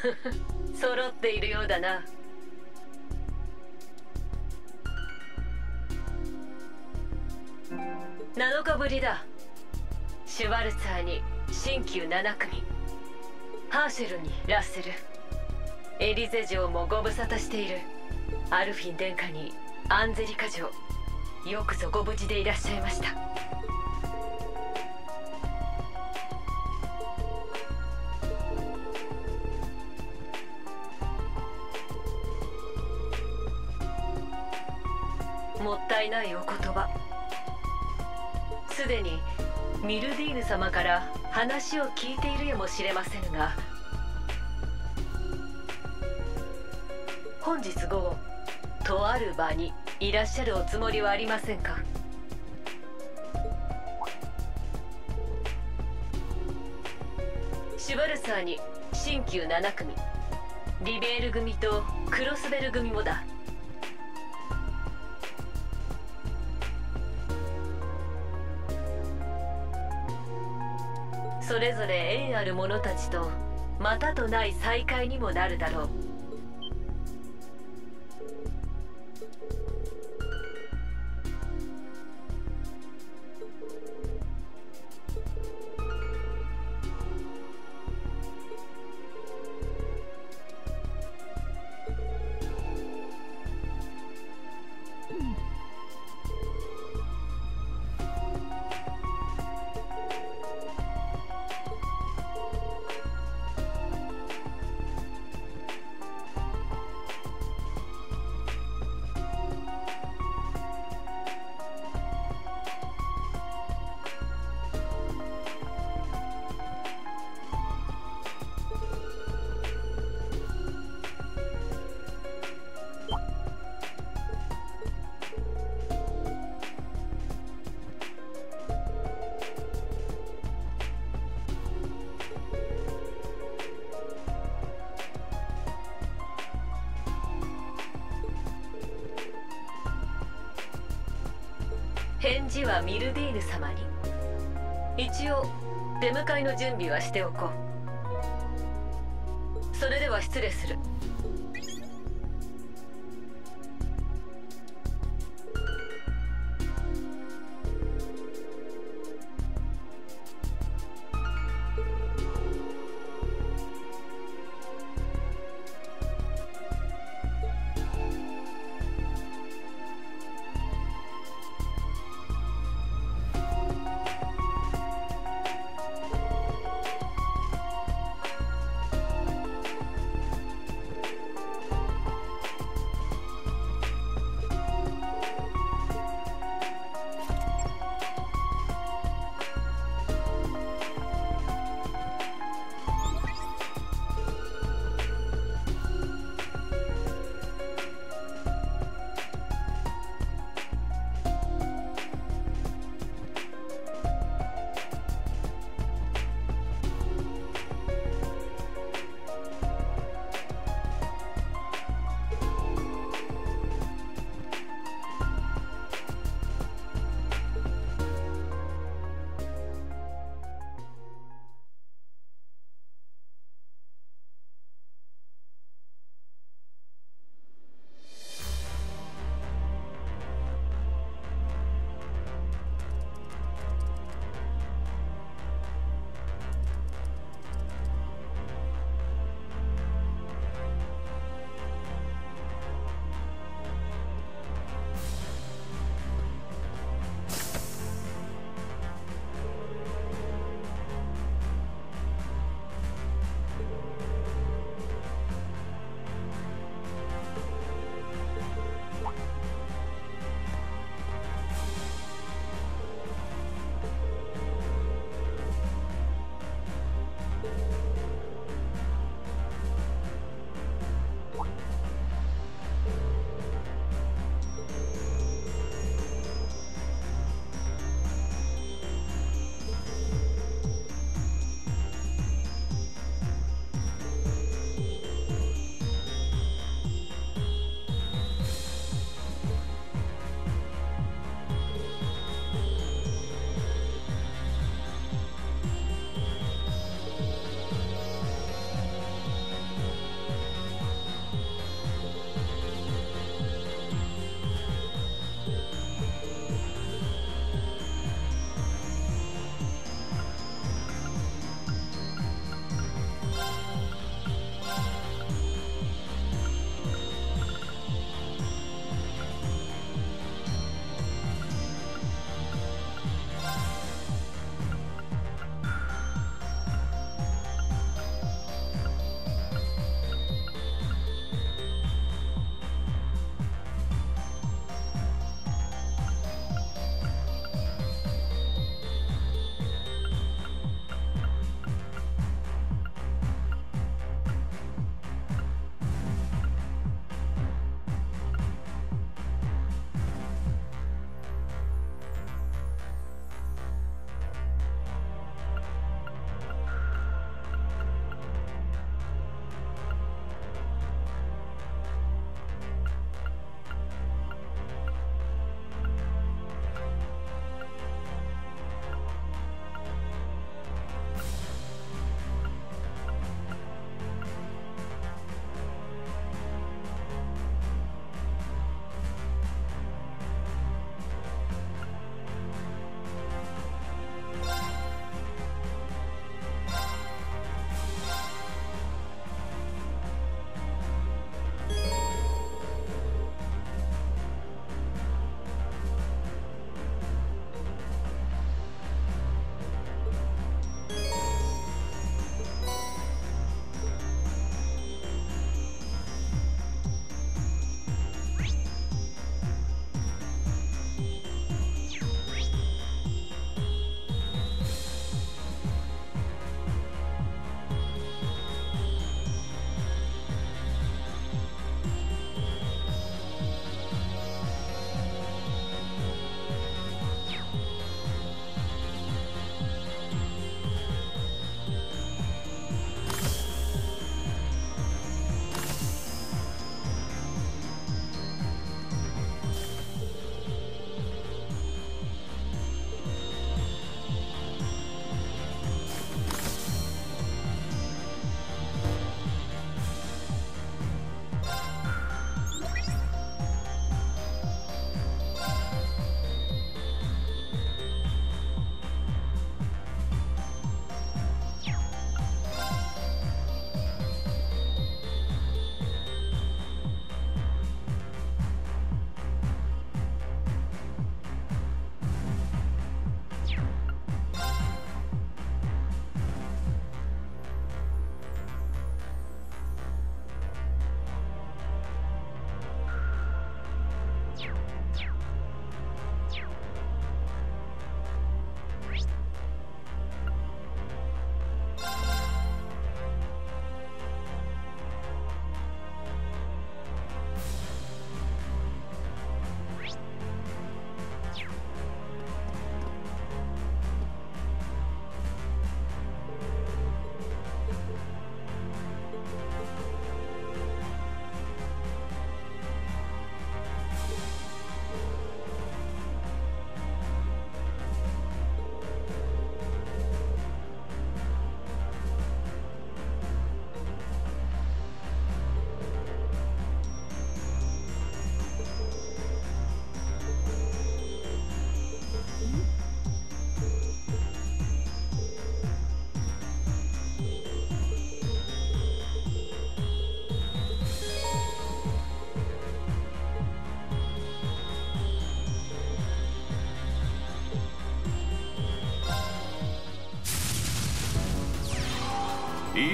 揃っているようだな。7日ぶりだ。シュワルツァーに新旧7組。ハーシェルにラッセル。エリゼ城もご無沙汰している。アルフィン殿下にアンゼリカ城。よくぞご無事でいらっしゃいました。ないお言葉。すでにミルディーヌ様から話を聞いているやもしれませんが本日午後とある場にいらっしゃるおつもりはありませんか？シュバルサーに新旧7組リベール組とクロスベル組もだ。る者たちとまたとない再会にもなるだろう。しておこう。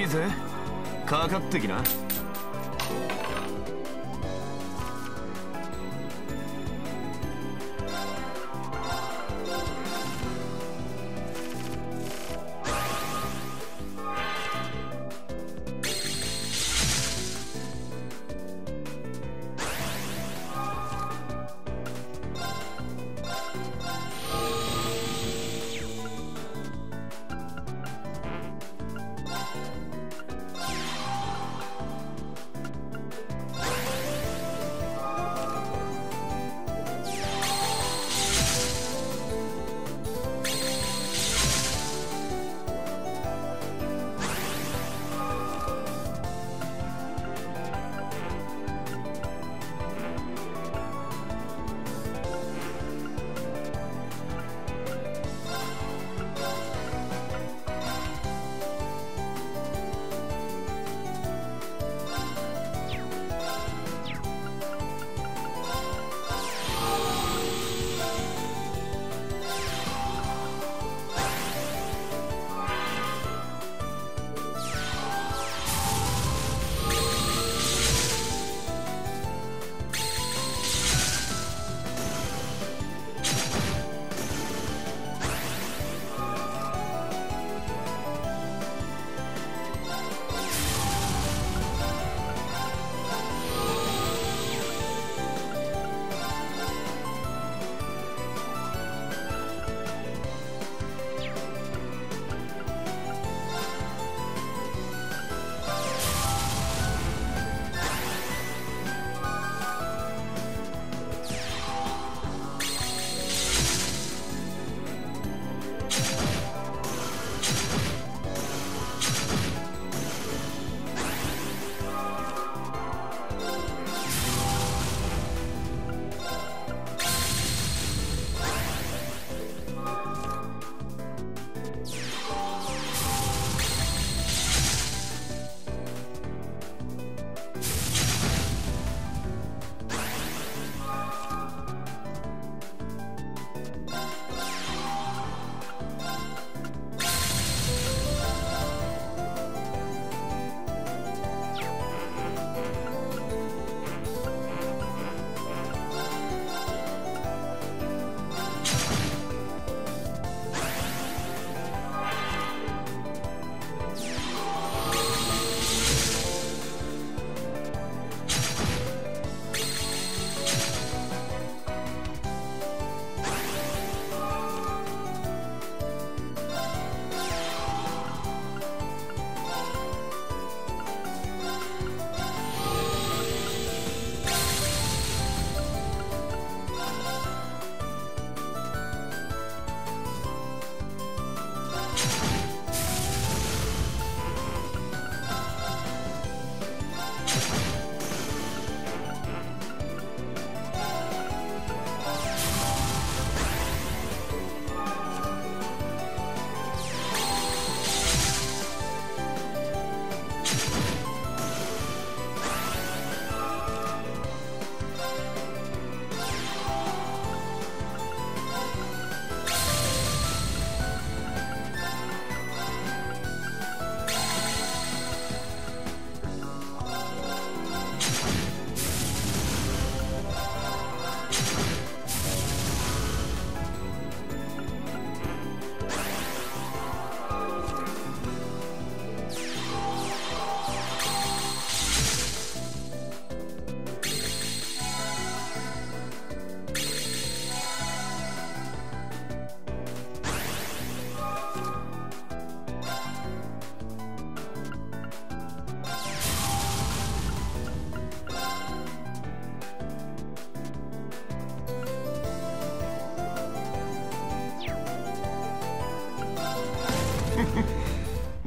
ぜ。かかってきな。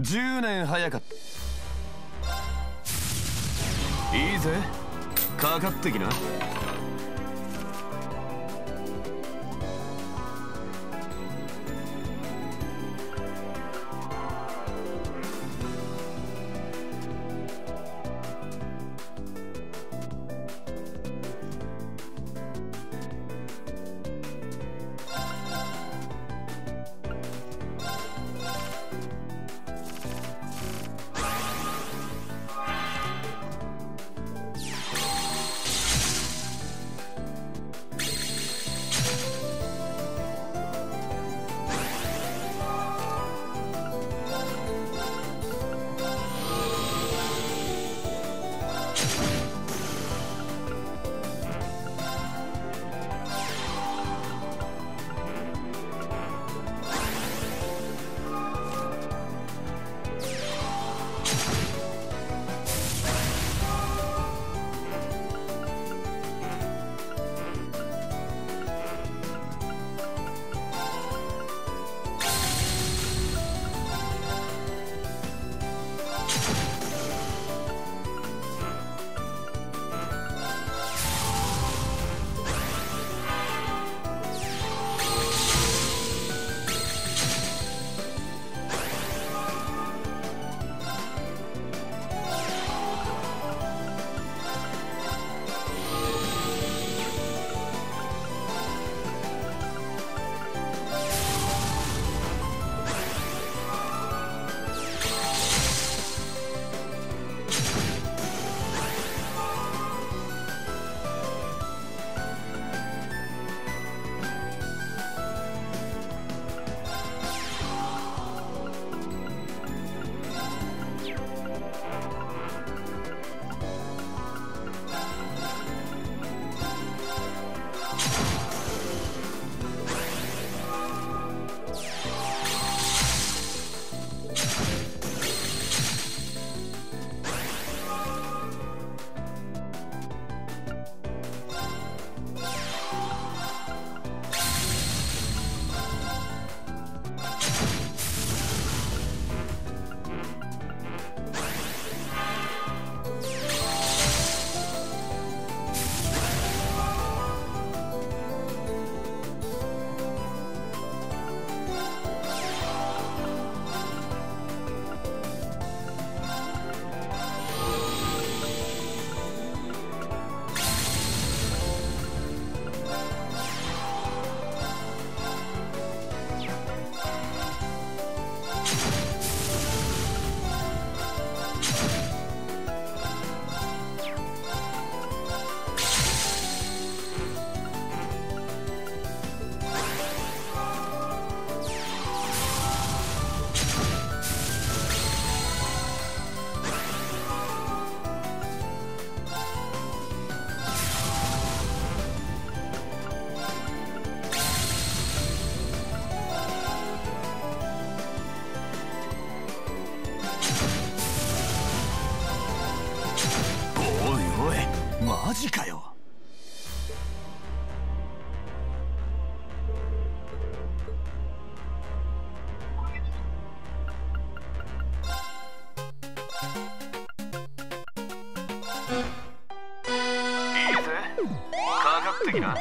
10年早かった。的な。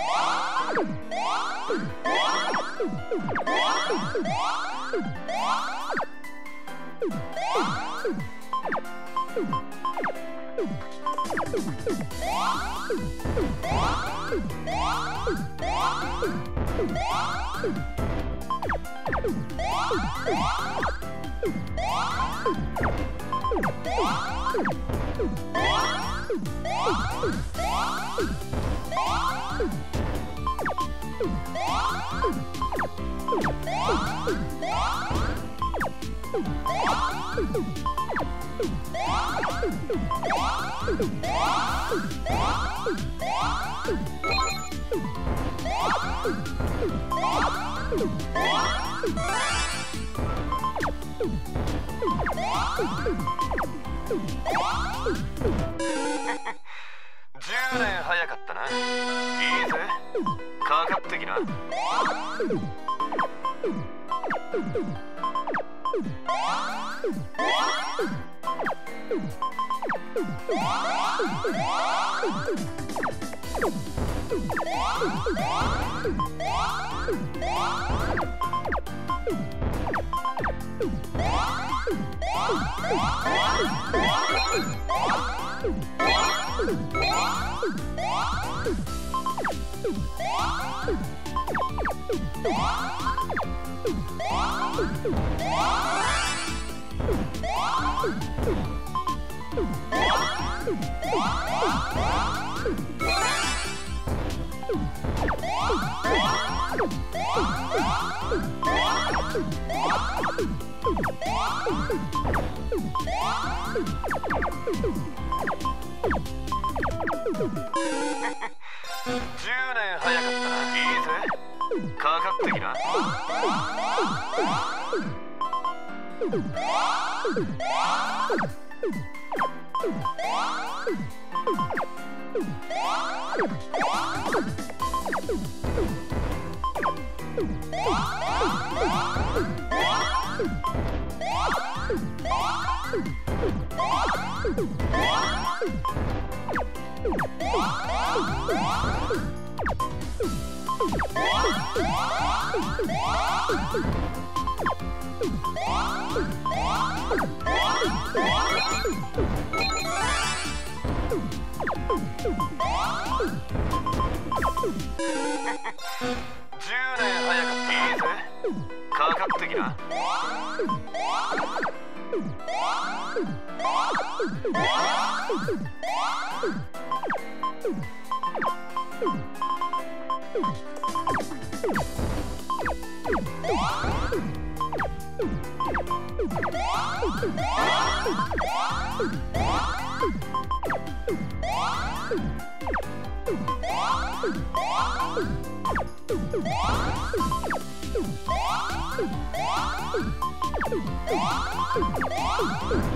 10年早かったいいぜ科学的な。Bye.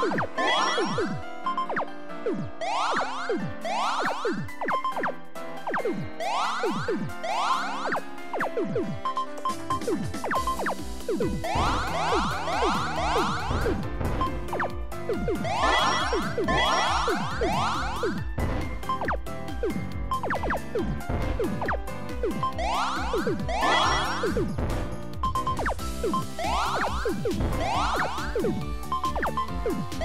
Woo!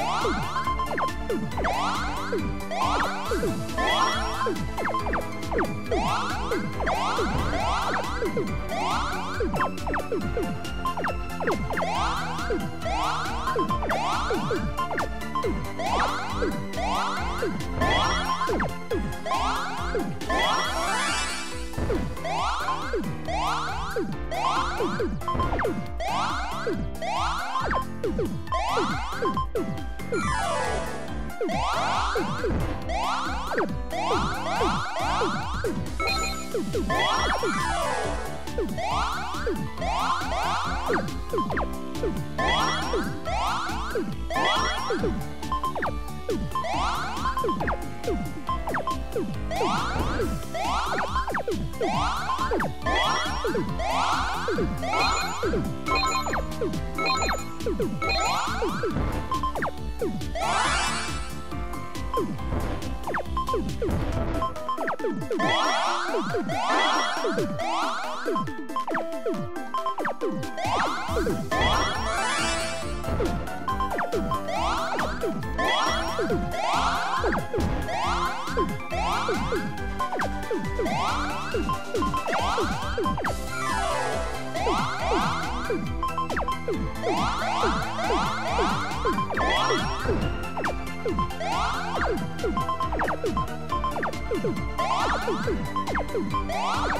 Oh, my God.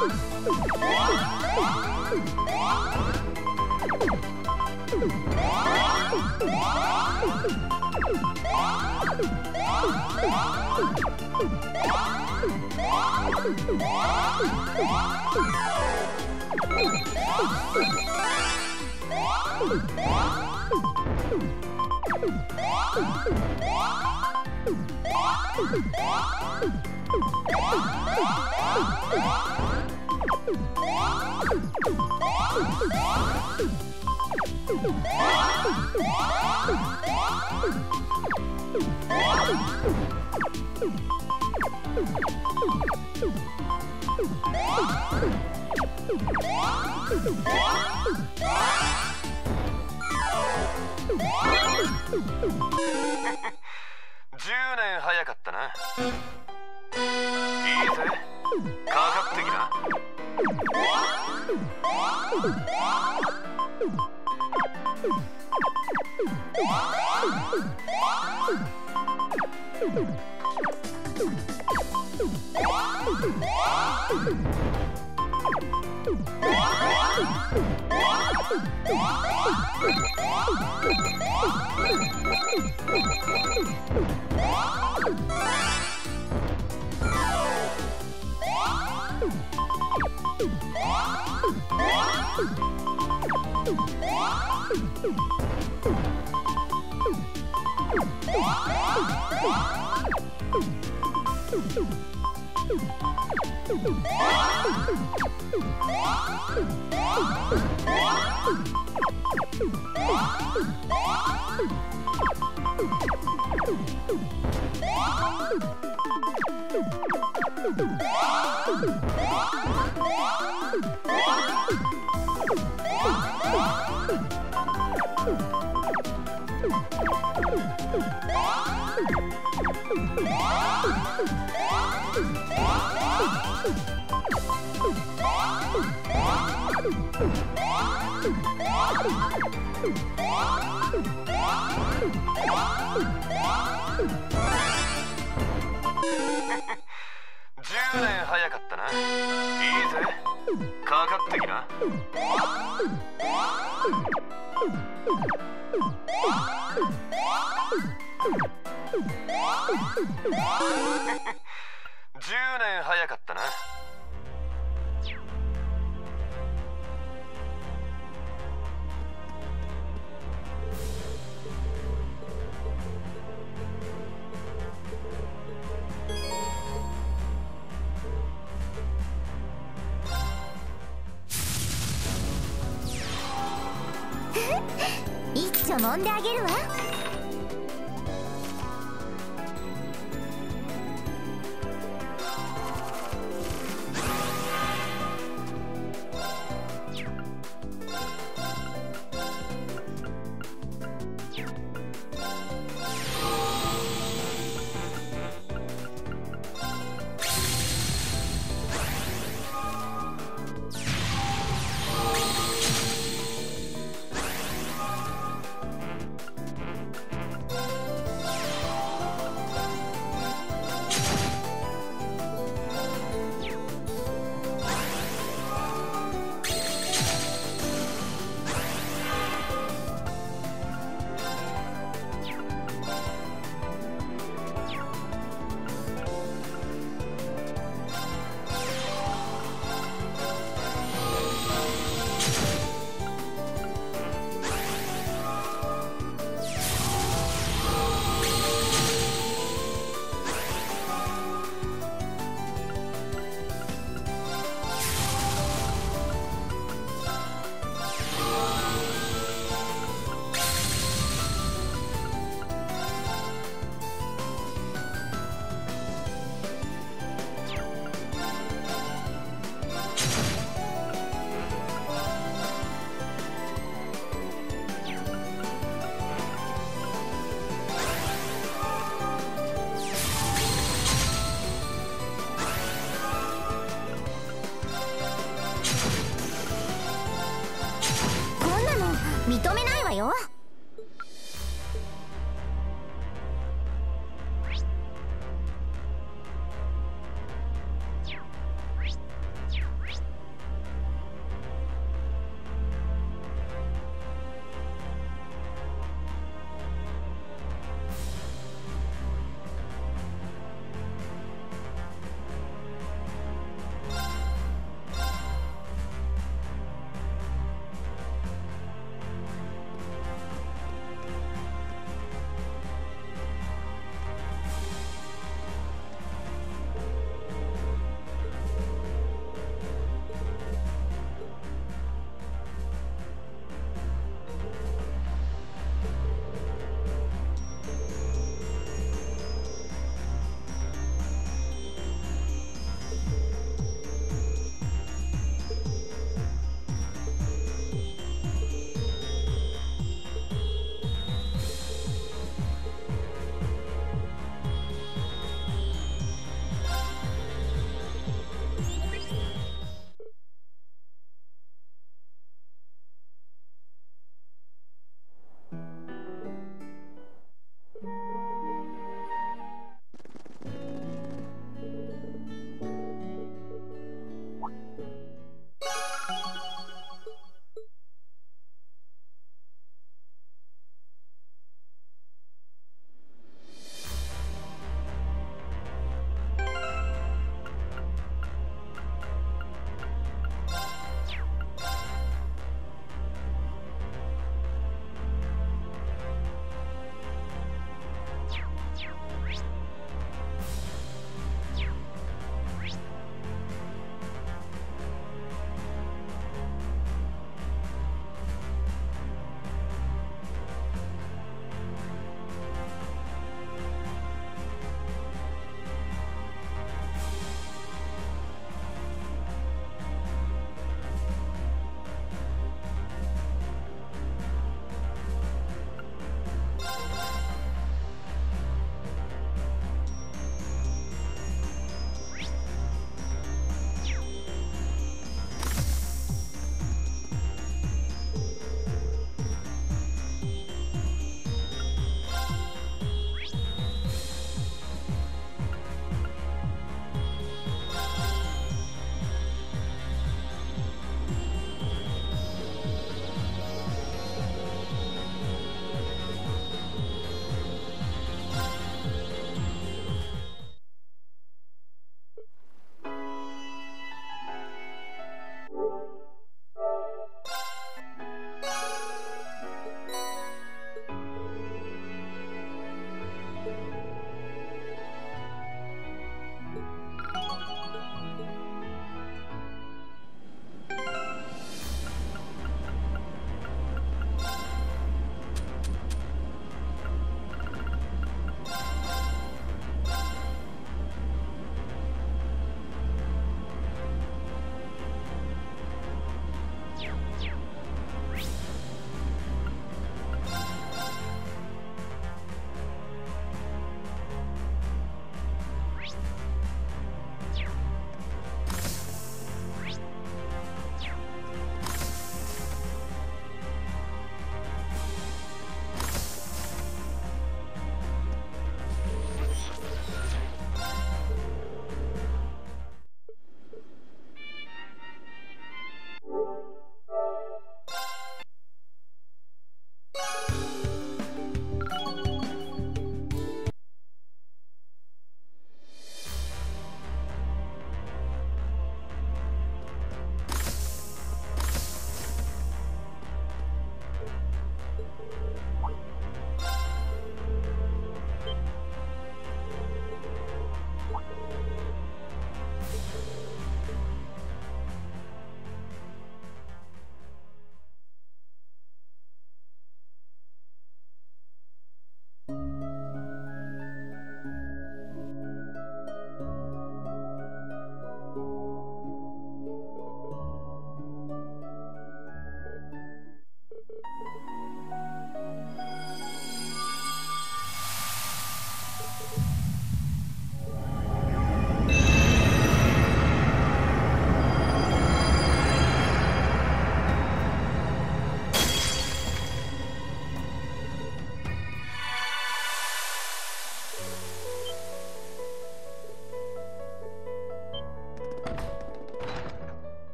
Woo! 10年早かったな。いいぜ。かかってきな。年早かったな。一丁揉んであげるわ。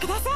てください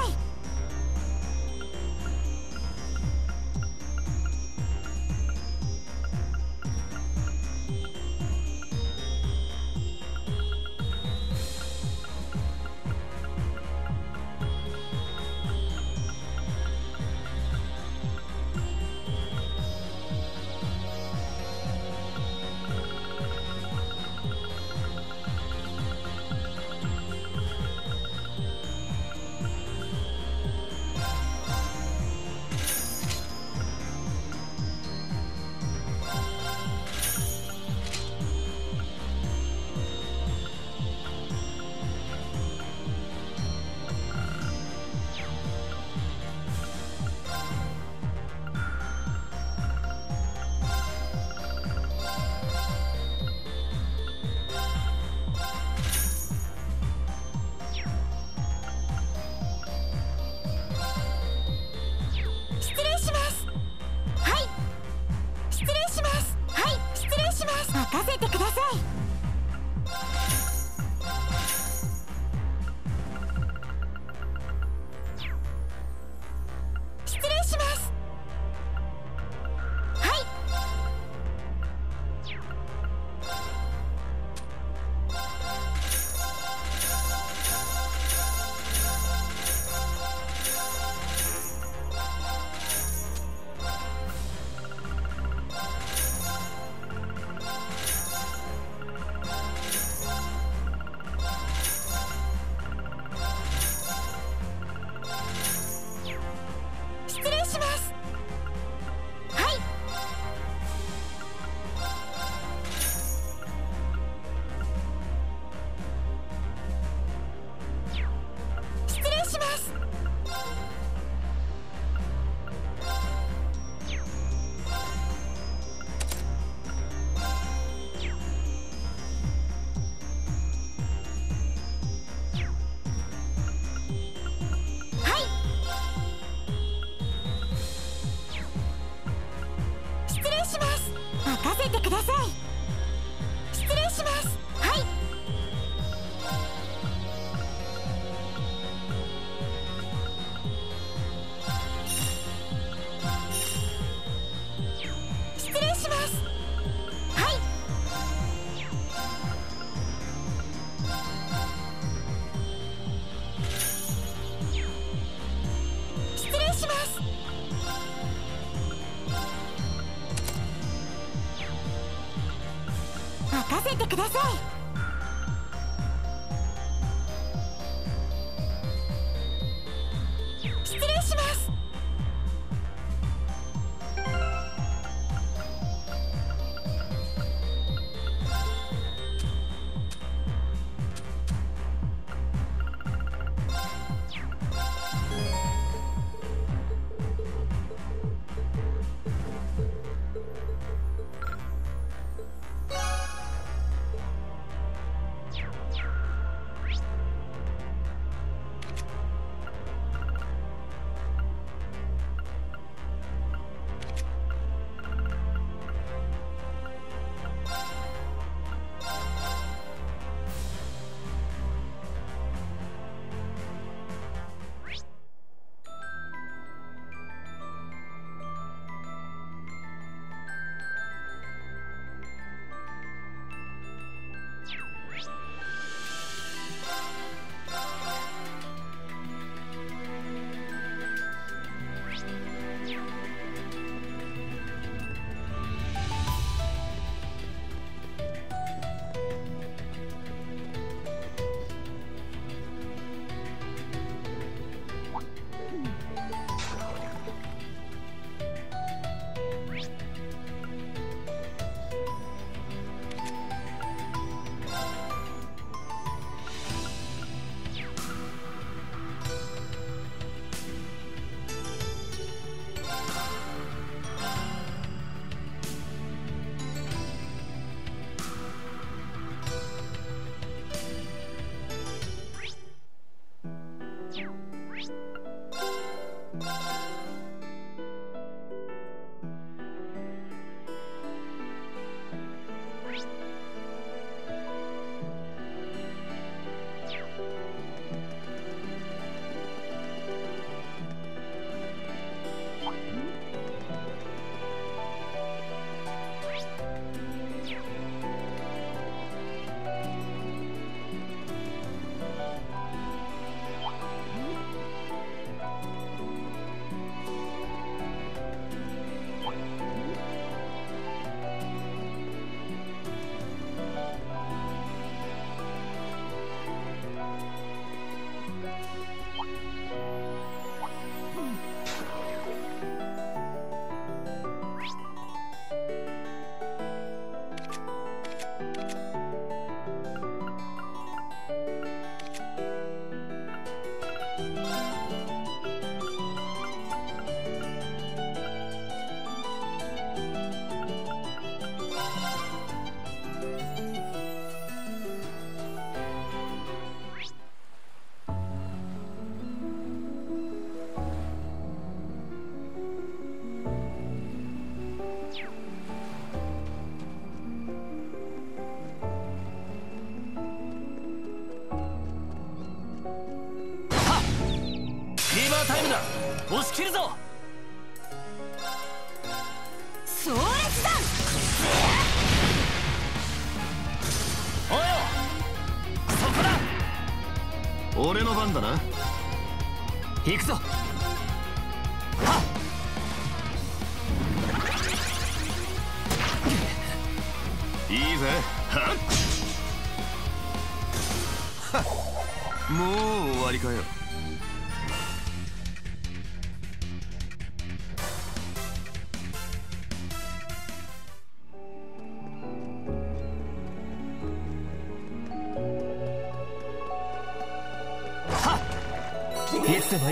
ください。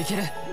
いける。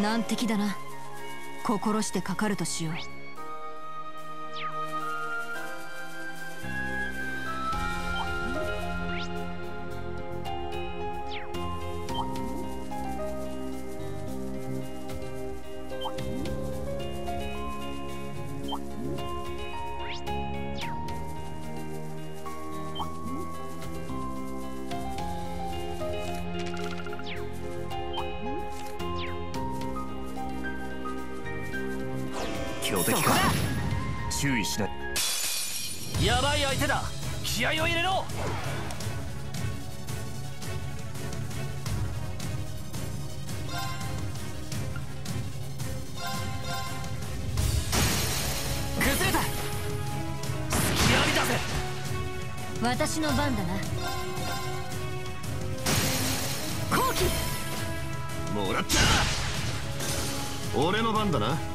難敵だな。心してかかるとしよう。敵か注意しない。やばい相手だ。気合を入れろ。崩れた。隙ありだぜ。私の番だな。後期もらった。俺の番だな。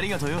ありがとうよ。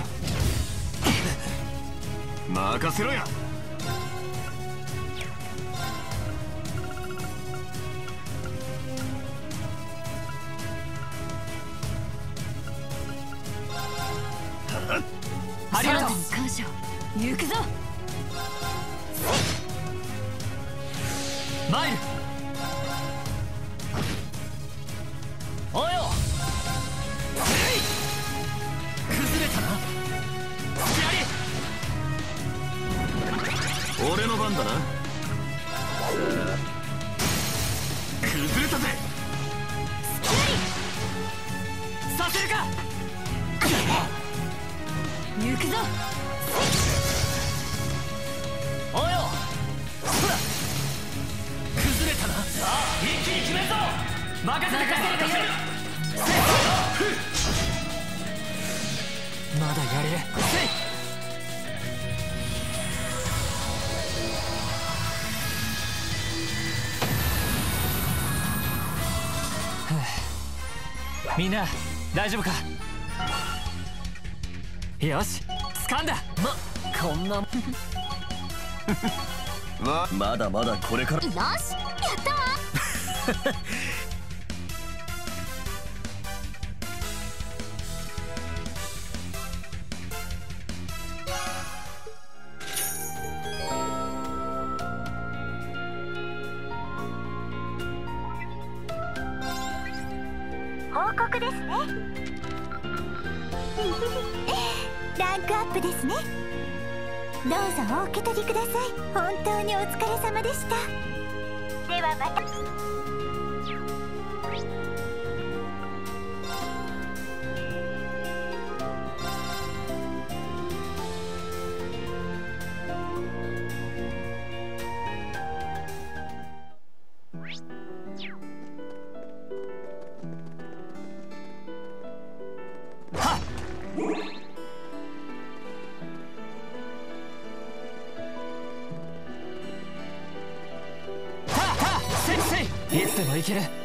大丈夫か？よし掴んだ！まこんな まだまだこれから。よしやったわ。Bye-bye. いける。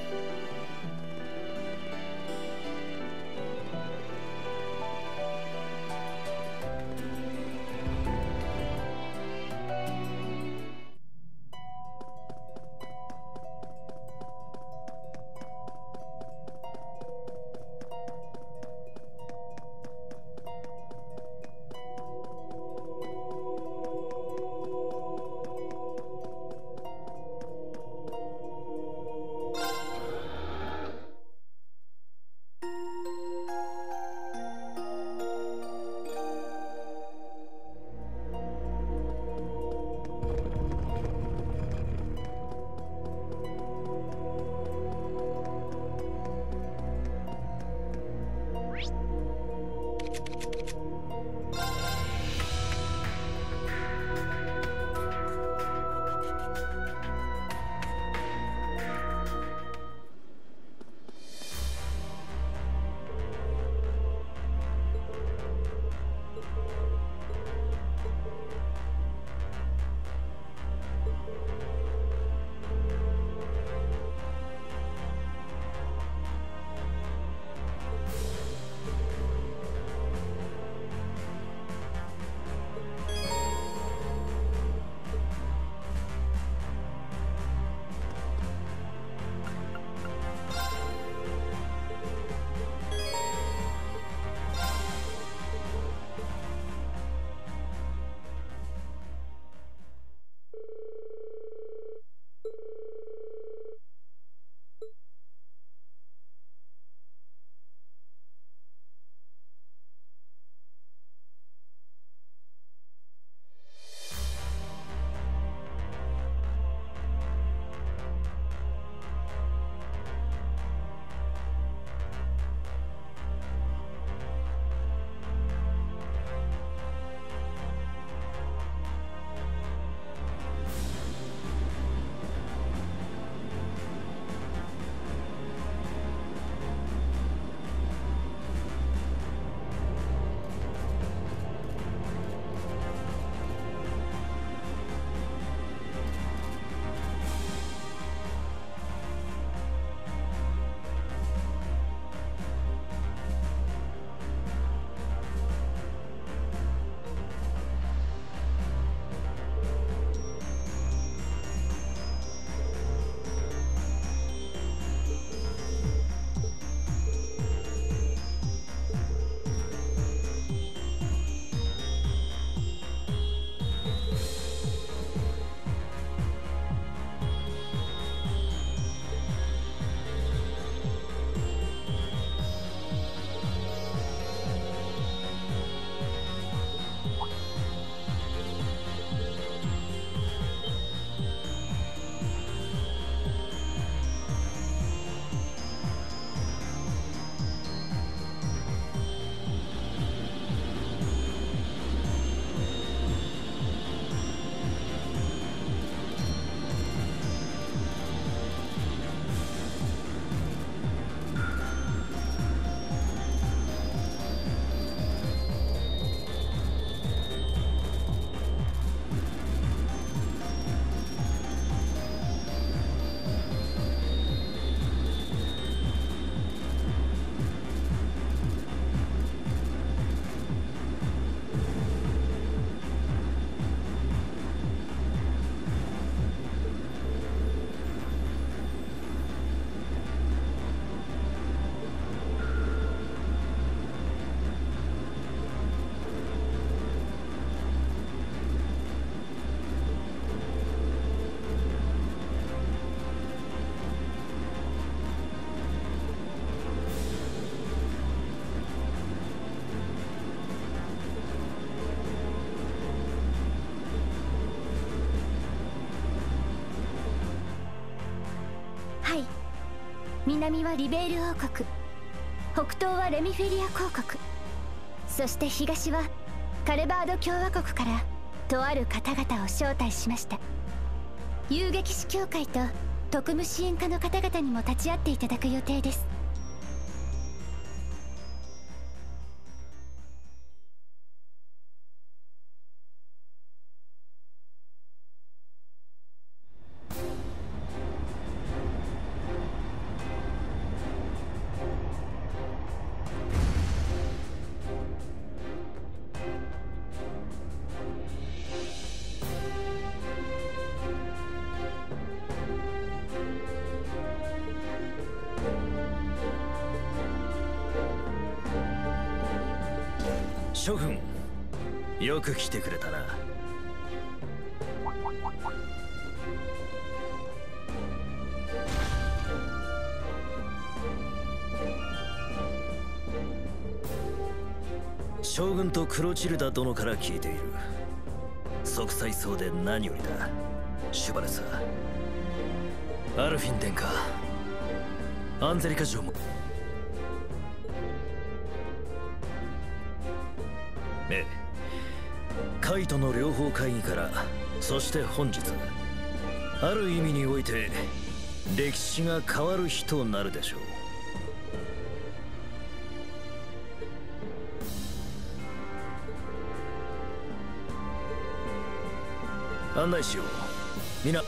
南はリベール王国。北東はレミフェリア公国。そして東はカルバード共和国からとある方々を招待しました。遊撃士協会と特務支援課の方々にも立ち会っていただく予定です。将軍とクロチルダ殿から聞いている。息災そうで何よりだ。シュバルサ。アルフィン殿下。アンゼリカ城も。ええ。カイトの両方会議からそして本日ある意味において歴史が変わる日となるでしょう案内しよう。皆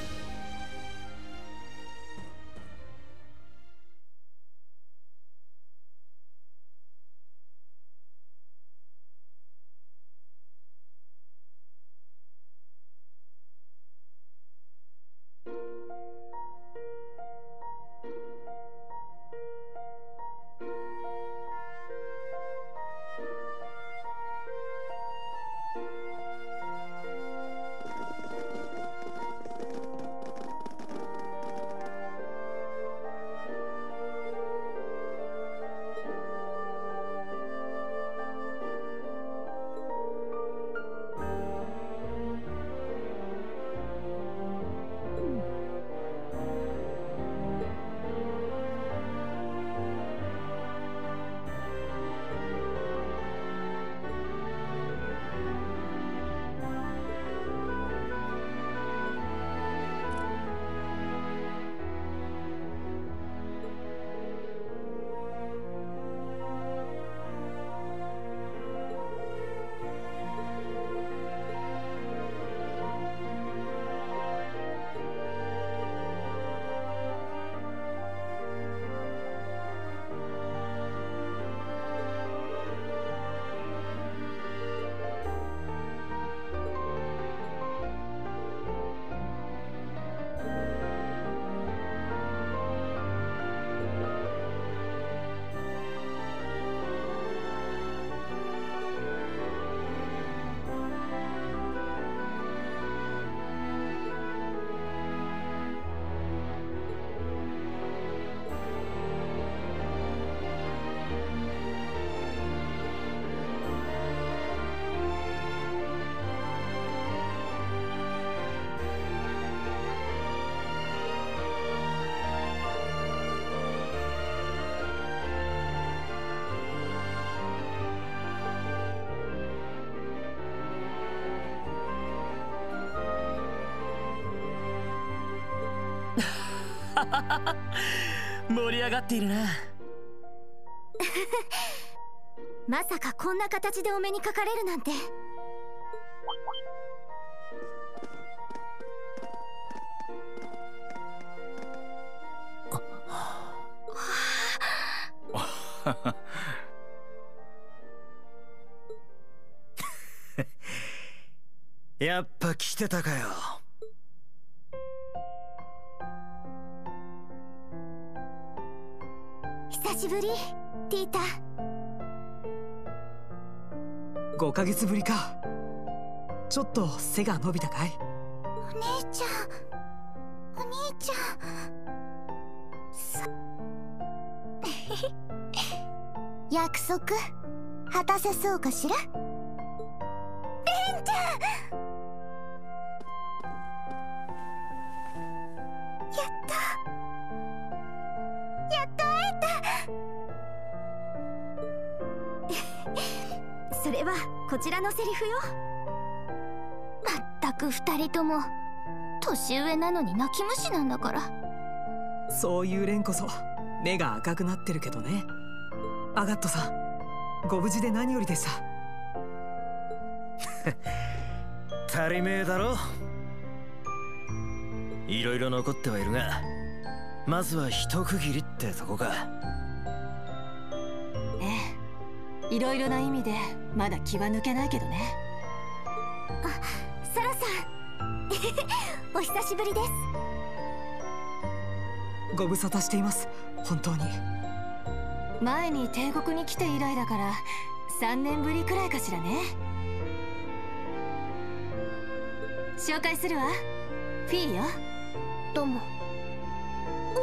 っているな。まさかこんな形でお目にかかれるなんて。やっぱ来てたかよヶ月ぶりかちょっと背が伸びたかいお兄ちゃんお兄ちゃんさ約束果たせそうかしらちらのセリフよ。まったく二人とも年上なのに泣き虫なんだから。そういうレンこそ目が赤くなってるけどね。アガットさんご無事で何よりでした。足りめえだろ。いろいろ残ってはいるがまずは一区切りってとこか。ええいろいろな意味でまだ気は抜けないけどね。サラさん。お久しぶりです。ご無沙汰しています。本当に。前に帝国に来て以来だから3年ぶりくらいかしらね。紹介するわ。フィーよ。どうも。う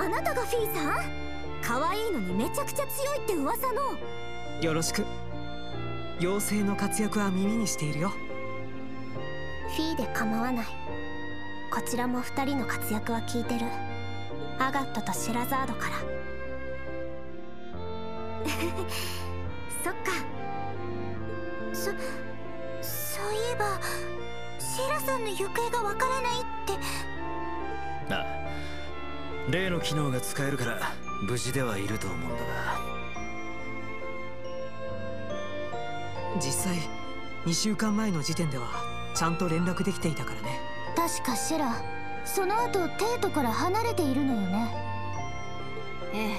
わあなたがフィーさん？可愛いのにめちゃくちゃ強いって噂のよろしく。妖精の活躍は耳にしているよ。フィーで構わない。こちらも二人の活躍は聞いてる。アガットとシェラザードから。そっか。そそういえばシェラさんの行方がわからないって。ああ例の機能が使えるから無事ではいると思うんだが実際2週間前の時点ではちゃんと連絡できていたからね。確かシェラその後テートから離れているのよね。ええ。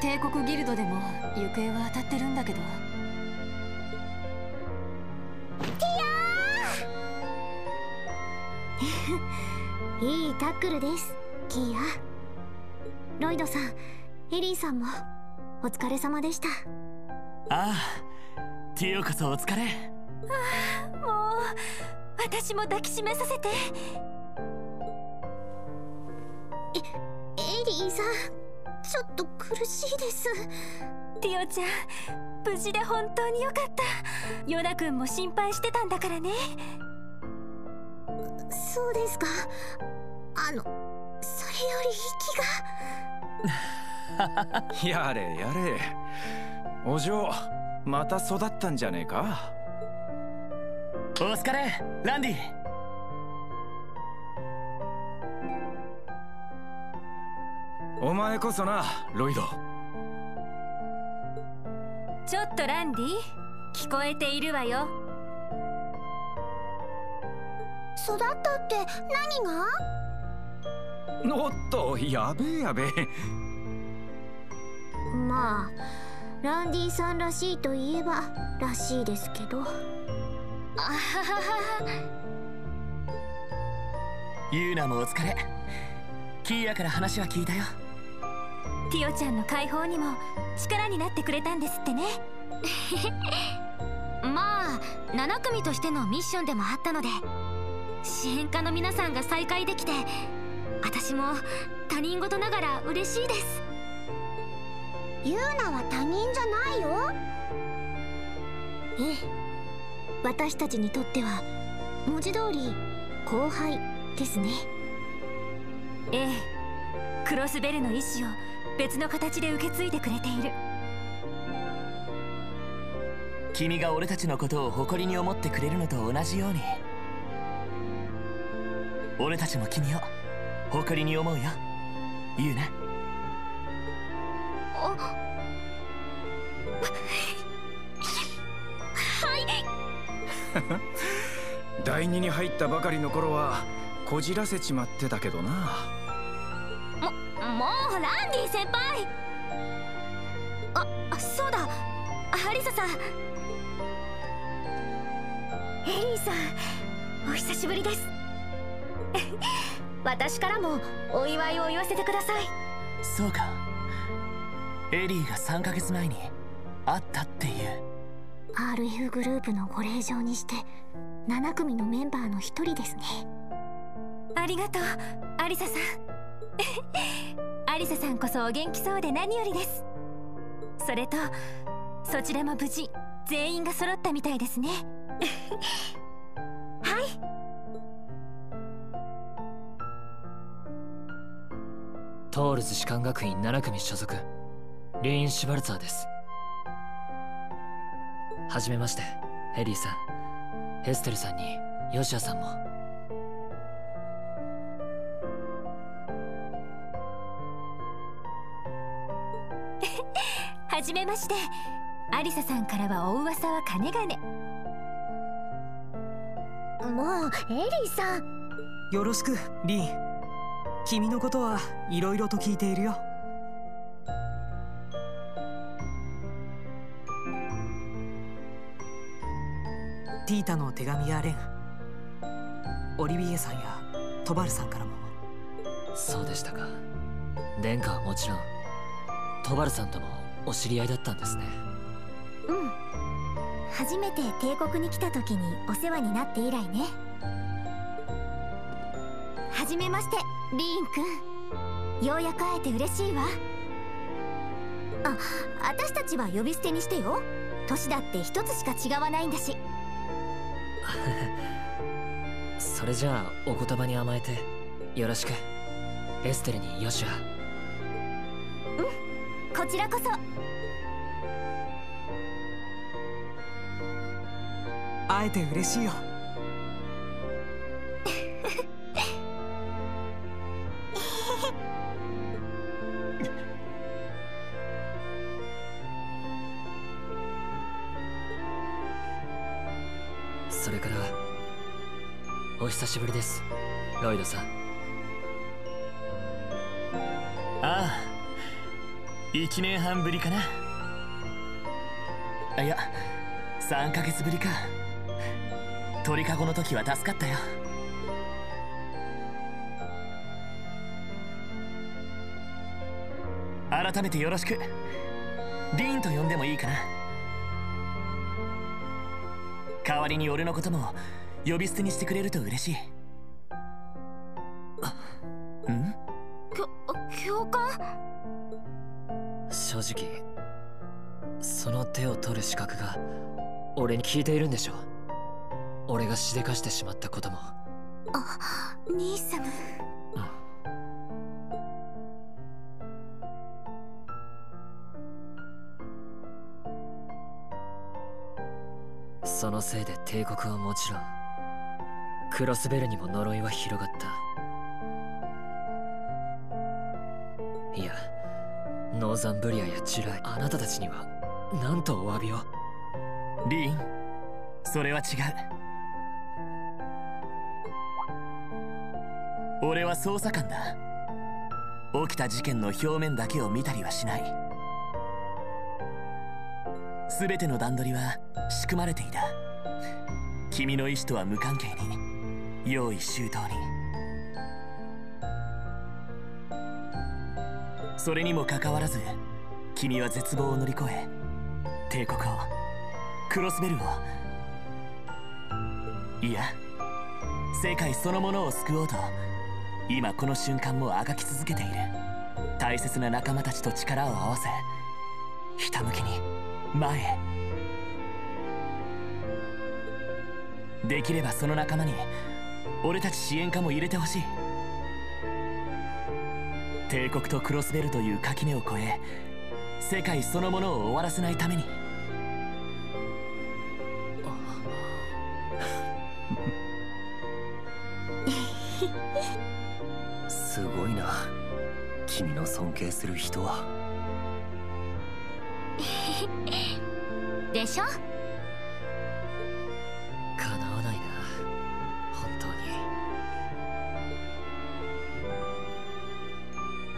帝国ギルドでも行方は当たってるんだけど。いいタックルですキー。ヤロイドさんエリーさんもお疲れ様でした。ああティオこそお疲れ。もう私も抱きしめさせて。エリーさんちょっと苦しいです。ティオちゃん無事で本当によかった。ヨナ君も心配してたんだからね。そうですか。あのそれより息が。やれやれ。お嬢また育ったんじゃねえか？お疲れランディ。お前こそなロイド。ちょっとランディ聞こえているわよ。育ったって何が？おっとやべえやべえ。まあランディさんらしいといえばらしいですけど。あはははユーナもお疲れ。キーヤから話は聞いたよ。ティオちゃんの解放にも力になってくれたんですってね。まあ7組としてのミッションでもあったので支援課の皆さんが再会できて私も他人事ながら嬉しいですユーナは他人じゃないよ。ええ。私たちにとっては文字通り後輩ですね。ええ。クロスベルの意志を別の形で受け継いでくれている。君が俺たちのことを誇りに思ってくれるのと同じように。俺たちも君を誇りに思うよ。ユーナ 第二に入ったばかりの頃はこじらせちまってたけどな。もうランディ先輩。ああそうだ。ハリサさん。エリーさんお久しぶりです。私からもお祝いを言わせてください。そうかエリーが3ヶ月前に会ったっていう。RF グループのご令状にして7組のメンバーの一人ですね。ありがとうアリサさん。アリサさんこそお元気そうで何よりです。それとそちらも無事全員が揃ったみたいですね。はい。トールズ士官学院7組所属リーン・シュバルツァーです。はじめましてエリィさん。エステルさんにヨシュアさんも。はじめまして。アリサさんからはお噂はかねがね。もうエリィさん。よろしくリーン。君のことはいろいろと聞いているよティータの手紙やレン。オリビエさんやトバルさんからも。そうでしたか。殿下はもちろんトバルさんともお知り合いだったんですね。うん。初めて帝国に来た時にお世話になって以来ね。はじめましてリーンくん。ようやく会えて嬉しいわ。あ私たちは呼び捨てにしてよ。年だって一つしか違わないんだし それじゃあお言葉に甘えてよろしく。エステルにヨシュアうんこちらこそ。会えて嬉しいよしぶりです。ロイドさん。ああ1年半ぶりかな。あいや3ヶ月ぶりか。鳥かごの時は助かったよ。改めてよろしく。リーンと呼んでもいいかな。代わりに俺のことも呼び捨てにしてくれると嬉しい。ん？教官？正直その手を取る資格が俺に聞いているんでしょ俺がしでかしてしまったことも。あ兄様。そのせいで帝国はもちろんクロスベルにも呪いは広がった。いやノーザンブリアやジュライあなたたちには何とお詫びを？リーンそれは違う。俺は捜査官だ。起きた事件の表面だけを見たりはしない。全ての段取りは仕組まれていた。君の意志とは無関係に。用意周到に。それにもかかわらず君は絶望を乗り越え帝国をクロスベルをいや世界そのものを救おうと今この瞬間もあがき続けている。大切な仲間たちと力を合わせひたむきに前へ。できればその仲間に俺たち支援家も入れてほしい。帝国とクロスベルという垣根を越え世界そのものを終わらせないために。すごいな。君の尊敬する人は。でしょ？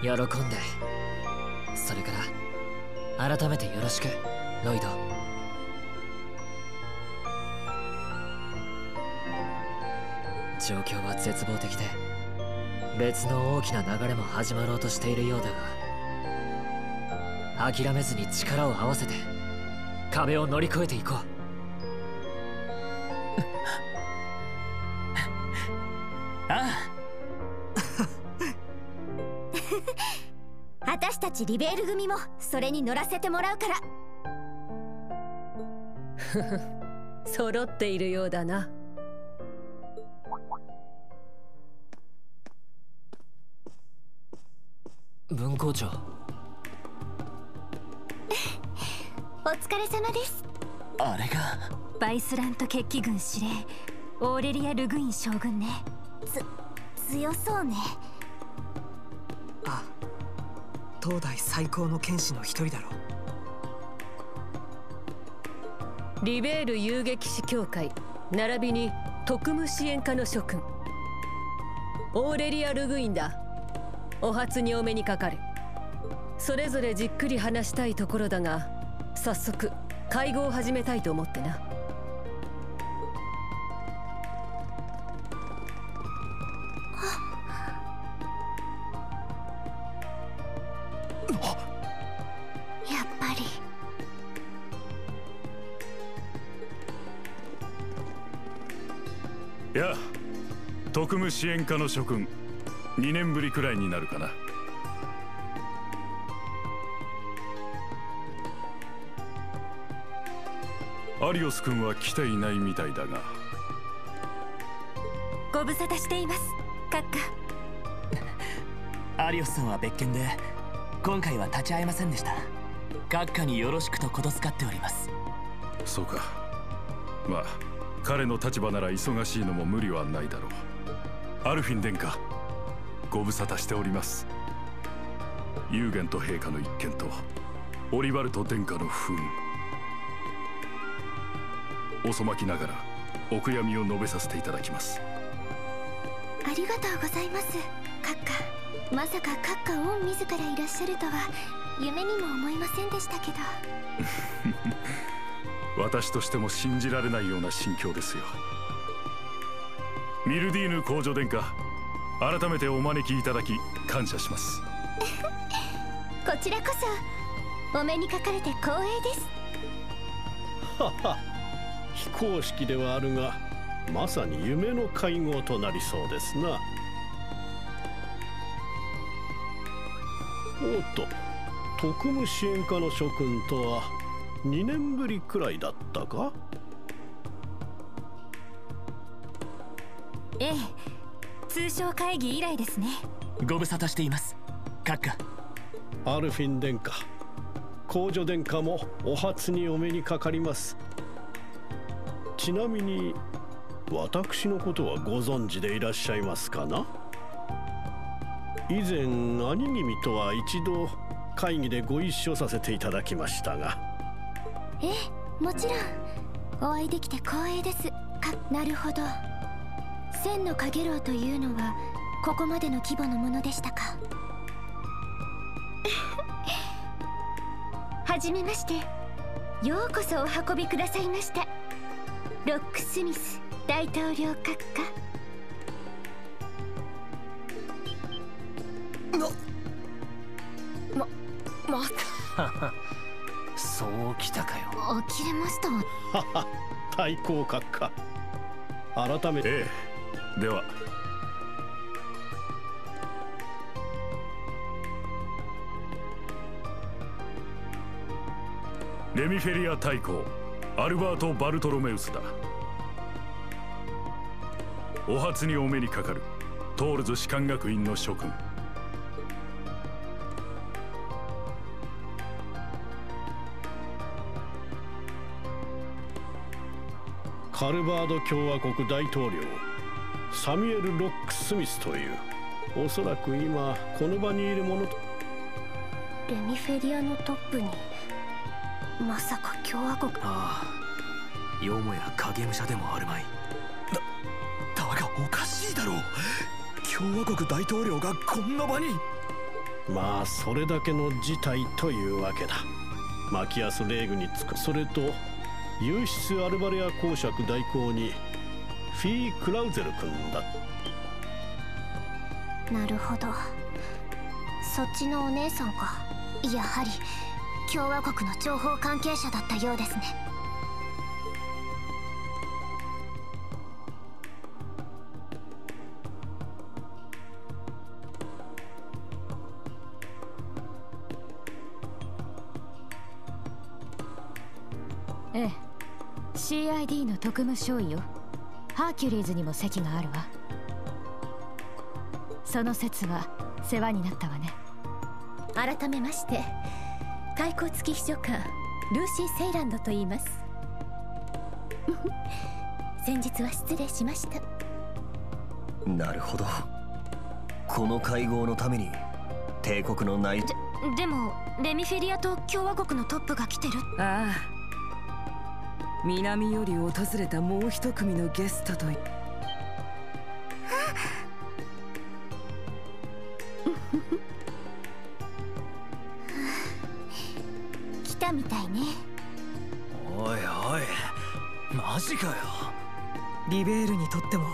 喜んで。それから改めてよろしくロイド。状況は絶望的で別の大きな流れも始まろうとしているようだが諦めずに力を合わせて壁を乗り越えていこう。リベール組もそれに乗らせてもらうから。揃っているようだな。文校長。お疲れ様です。あれが。バイスラント決起軍司令オーレリア・ルグイン将軍ね。つ強そうね。あ東大最高の剣士の一人だろう。リベール遊撃士協会並びに特務支援課の諸君。オーレリア・ルグインだ。お初にお目にかかる。それぞれじっくり話したいところだが早速会合を始めたいと思ってな。務支援課の諸君2年ぶりくらいになるかな。アリオス君は来ていないみたいだが。ご無沙汰しています閣下アリオスさんは別件で今回は立ち会えませんでした。閣下によろしくとことつかっております。そうか。まあ彼の立場なら忙しいのも無理はないだろうアルフィン殿下ご無沙汰しております。ユーゲント陛下の一件とオリバルト殿下の不運。遅まきながらお悔やみを述べさせていただきます。ありがとうございます閣下。まさか閣下御自らいらっしゃるとは夢にも思いませんでしたけど。私としても信じられないような心境ですよミルディーヌ公女殿下改めてお招きいただき感謝します。こちらこそお目にかかれて光栄です。はは非公式ではあるがまさに夢の会合となりそうですな。おっと特務支援課の諸君とは2年ぶりくらいだったか？ええ。通商会議以来ですね。ご無沙汰しています。閣下。アルフィン殿下。公女殿下もお初にお目にかかります。ちなみに私のことはご存知でいらっしゃいますかな？以前兄君とは一度会議でご一緒させていただきましたが。ええもちろん。お会いできて光栄です。かなるほど千の影楼というのはここまでの規模のものでしたか？はじめまして。ようこそお運びくださいました。ロックスミス大統領閣下。ままそうきたかよ。呆れました。はは対抗閣下。改めて。ええでは。レミフェリア大公アルバート・バルトロメウスだ。お初にお目にかかるトールズ士官学院の諸君。カルバード共和国大統領。サミュエル・ロック・スミスという。おそらく今この場にいる者と。レミフェリアのトップにまさか共和国ああよもや影武者でもあるまい。だだがおかしいだろう。共和国大統領がこんな場に。まあそれだけの事態というわけだ。マキアス・レーグにつく。それとユーシス・アルバレア公爵代行にフィー・クラウゼル君だ。なるほど。そっちのお姉さんか。やはり共和国の情報関係者だったようですね。ええ。CID の特務少尉よハーキュリーズにも席があるわ。その説は世話になったわね。改めまして開口付き秘書官ルーシー・セイランドと言います。先日は失礼しました。なるほど。この会合のために帝国の内ででもレミフェリアと共和国のトップが来てる。ああ南より訪れたもう一組のゲストとい来たみたいね。おいおいマジかよ。リベールにとっても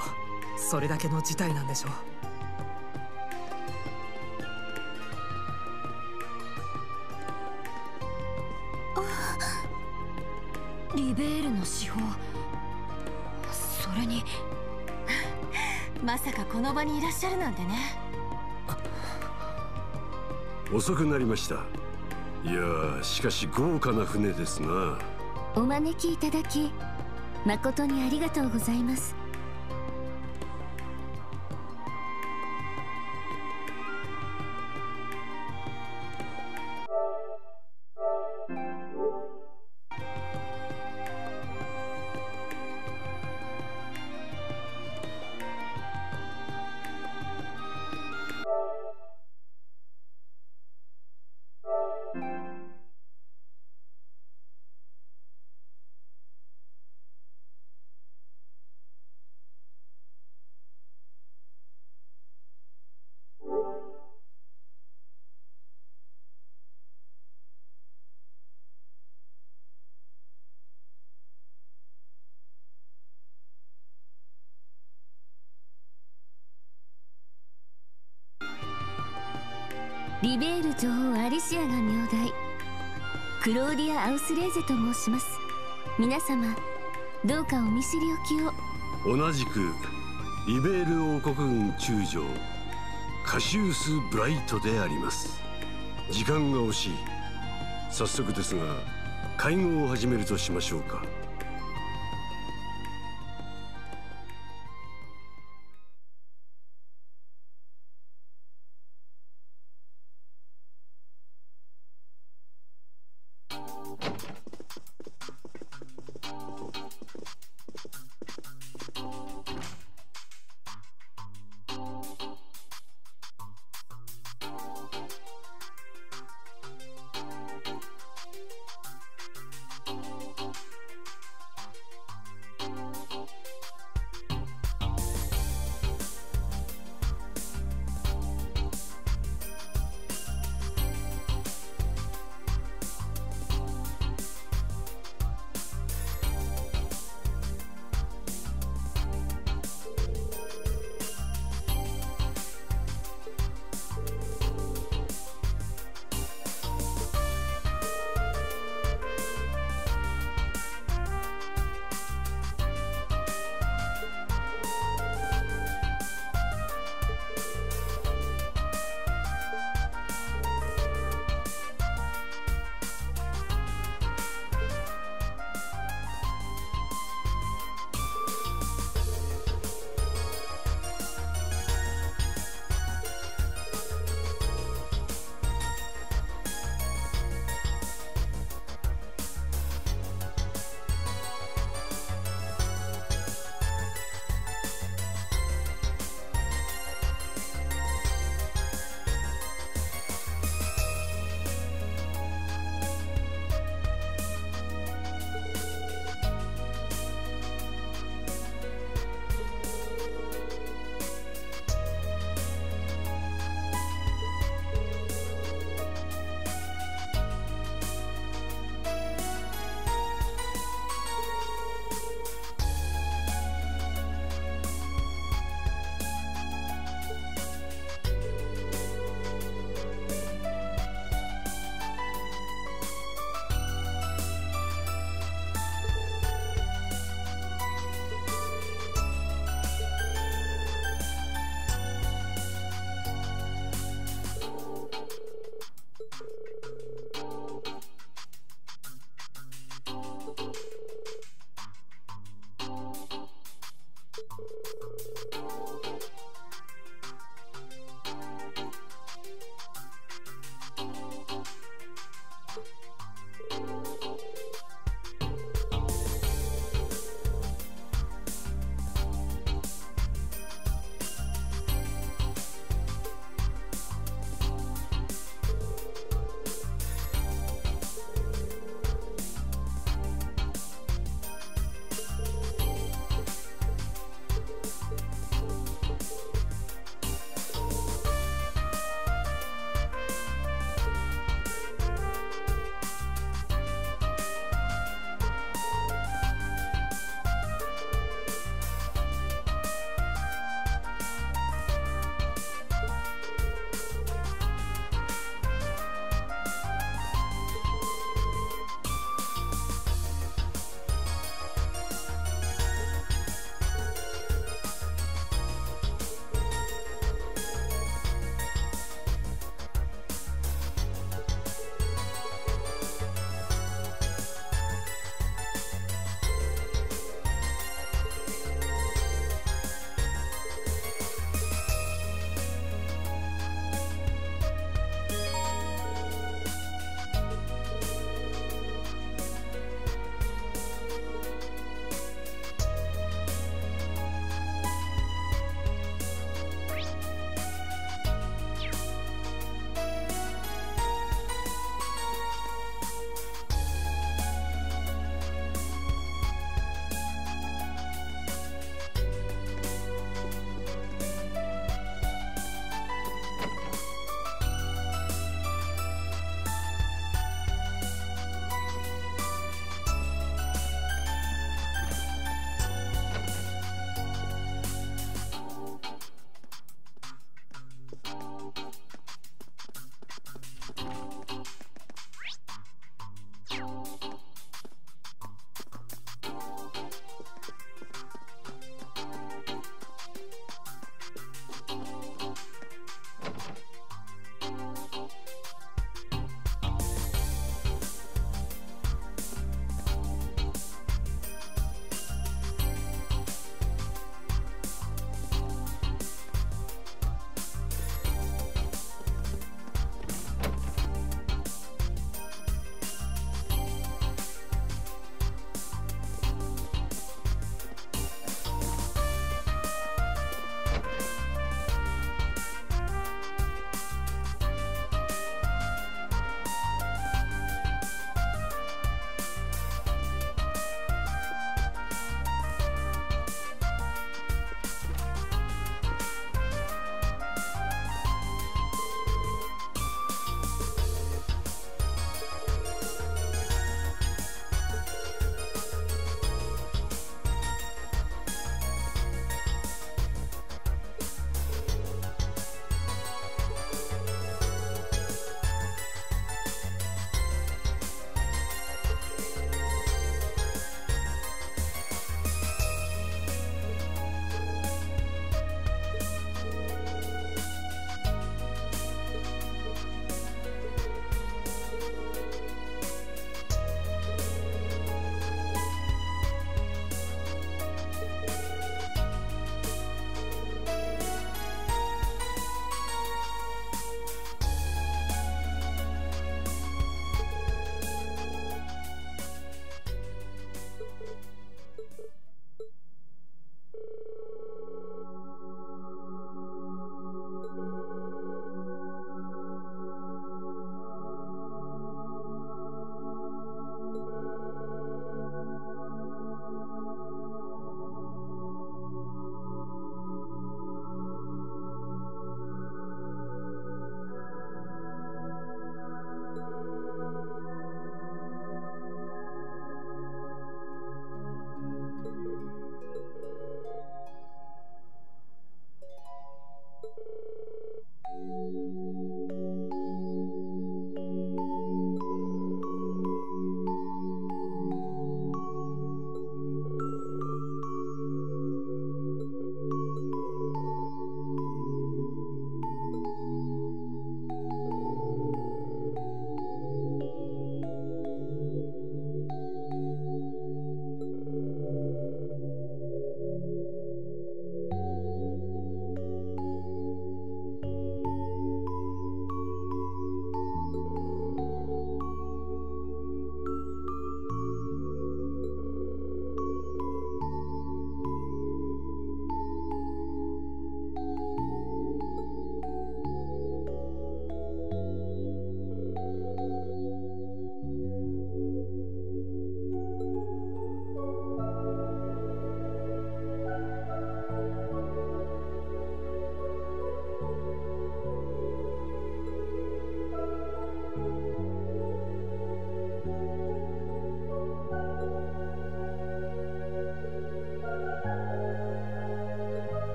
それだけの事態なんでしょうリベールの司法。それに まさかこの場にいらっしゃるなんてね。遅くなりました。いやしかし豪華な船ですな。お招きいただき誠にありがとうございますリベール女王アリシアが名代。クローディア・アウスレーゼと申します。皆様どうかお見知りおきを。同じくリベール王国軍中将カシウス・ブライトであります。時間が惜しい。早速ですが会合を始めるとしましょうか。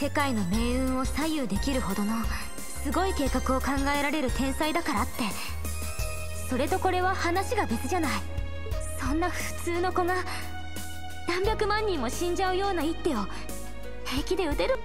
世界の命運を左右できるほどのすごい計画を考えられる天才だからって。それとこれは話が別じゃない。そんな普通の子が何百万人も死んじゃうような一手を平気で打てる。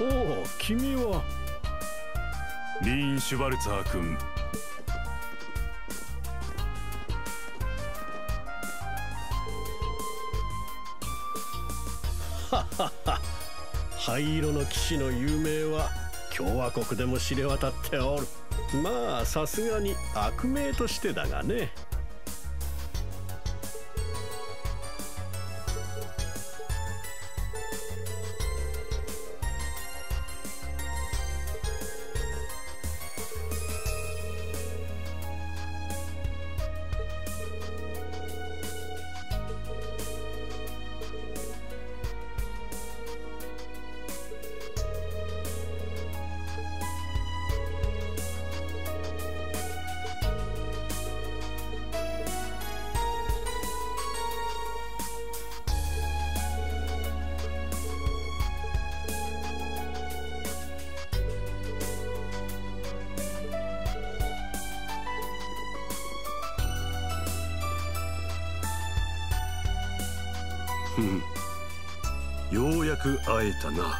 おお君は。リーン・シュバルツァー君。灰色の騎士の有名は共和国でも知れ渡っておる。まあさすがに悪名としてだがね。な。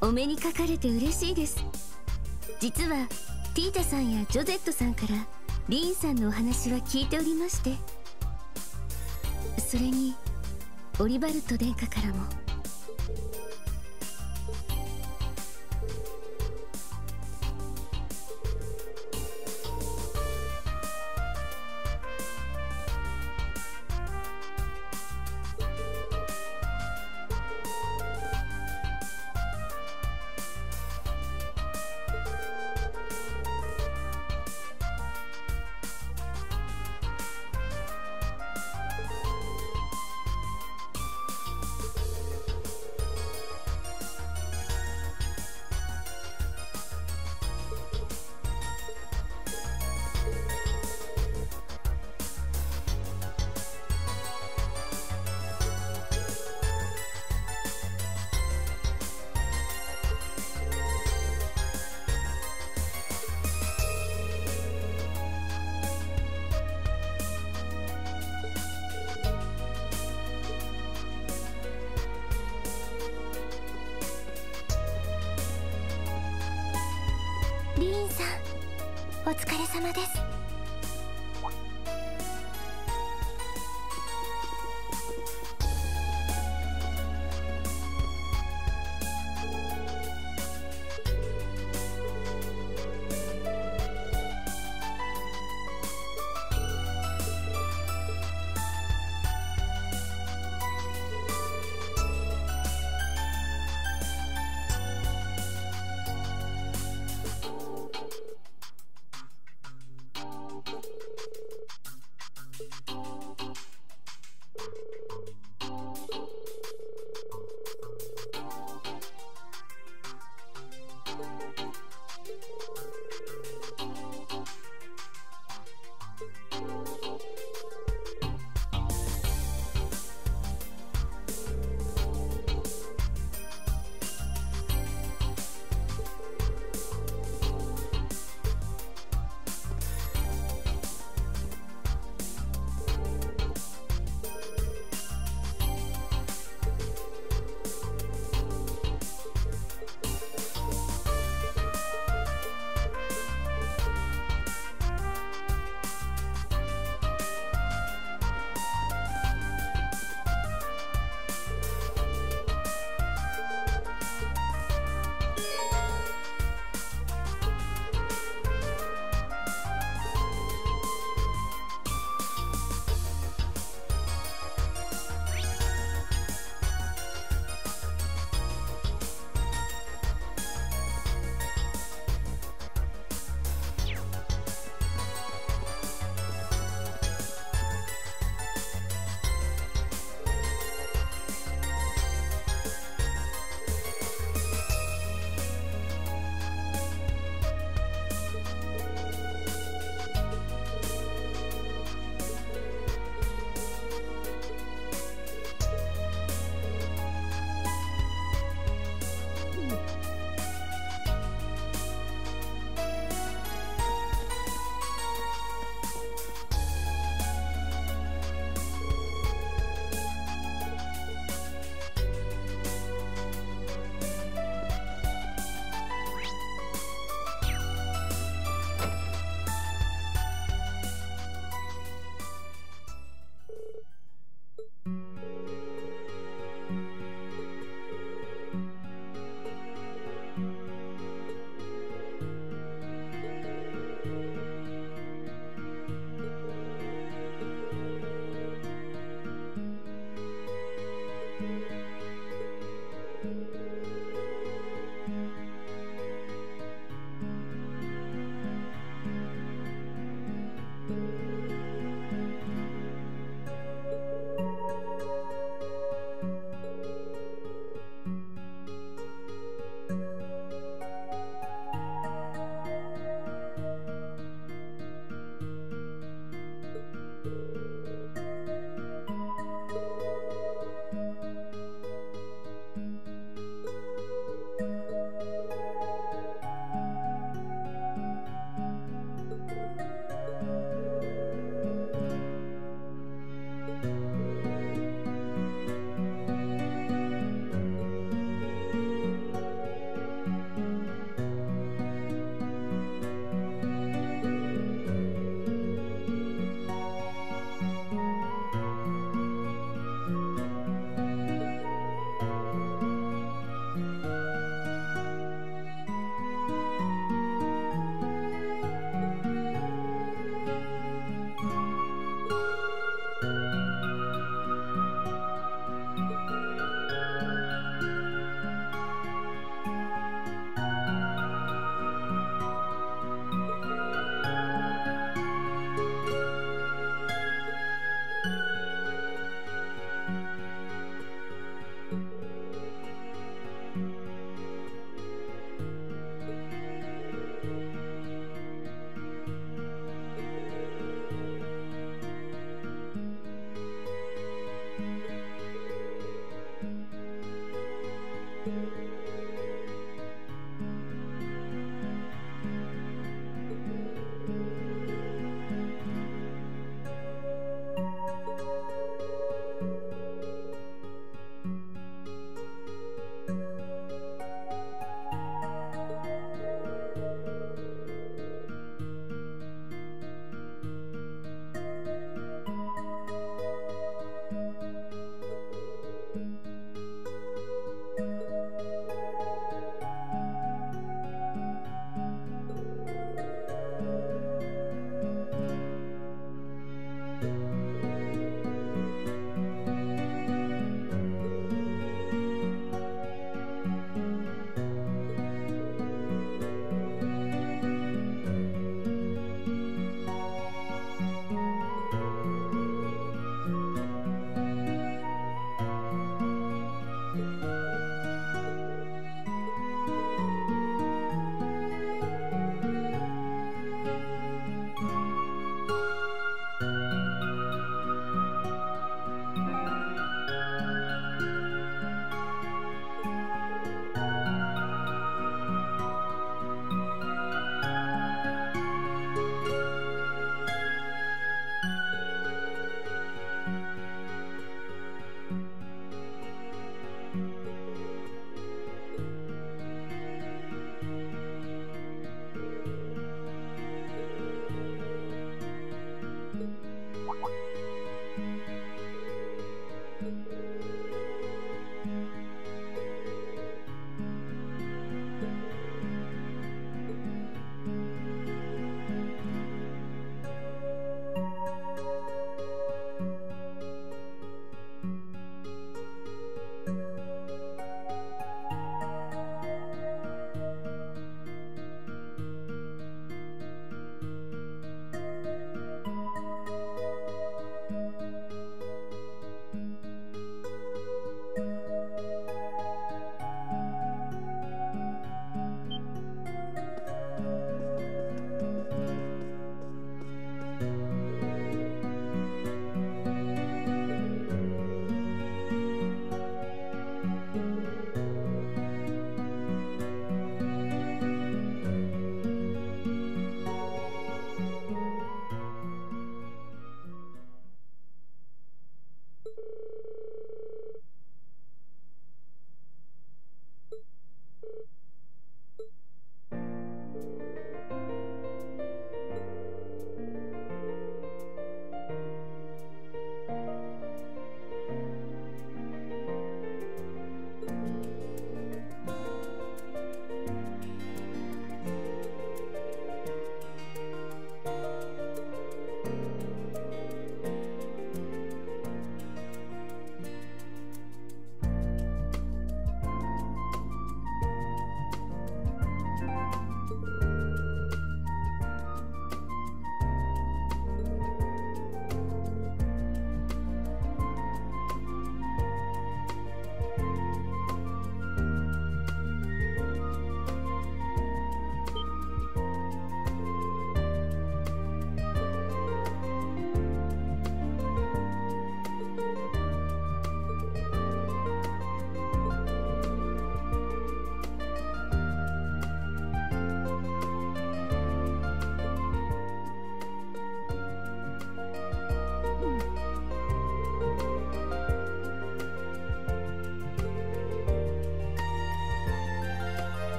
お目にかかれて嬉しいです。ータさんやジョゼットさんからリーンさんのお話は聞いておりましてそれにオリバルト殿下からも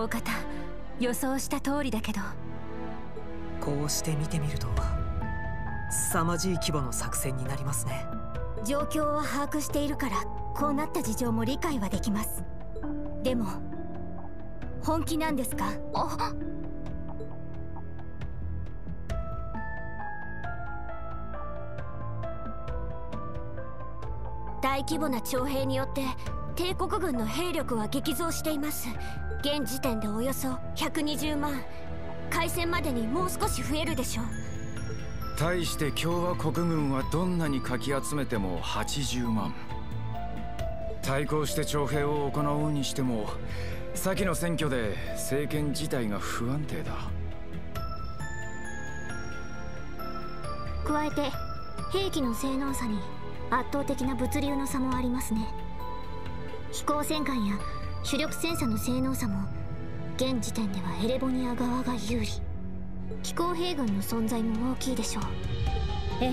大方予想した通りだけど。こうして見てみると凄まじい規模の作戦になりますね。状況は把握しているからこうなった事情も理解はできます。でも本気なんですか？あ大規模な徴兵によって帝国軍の兵力は激増しています。現時点でおよそ120万。開戦までにもう少し増えるでしょう。対して共和国軍はどんなにかき集めても80万。対抗して徴兵を行うにしても先の選挙で政権自体が不安定だ。加えて兵器の性能差に圧倒的な物流の差もありますね飛行戦艦や主力戦車の性能差も現時点ではエレボニア側が有利。気候兵軍の存在も大きいでしょう。ええ。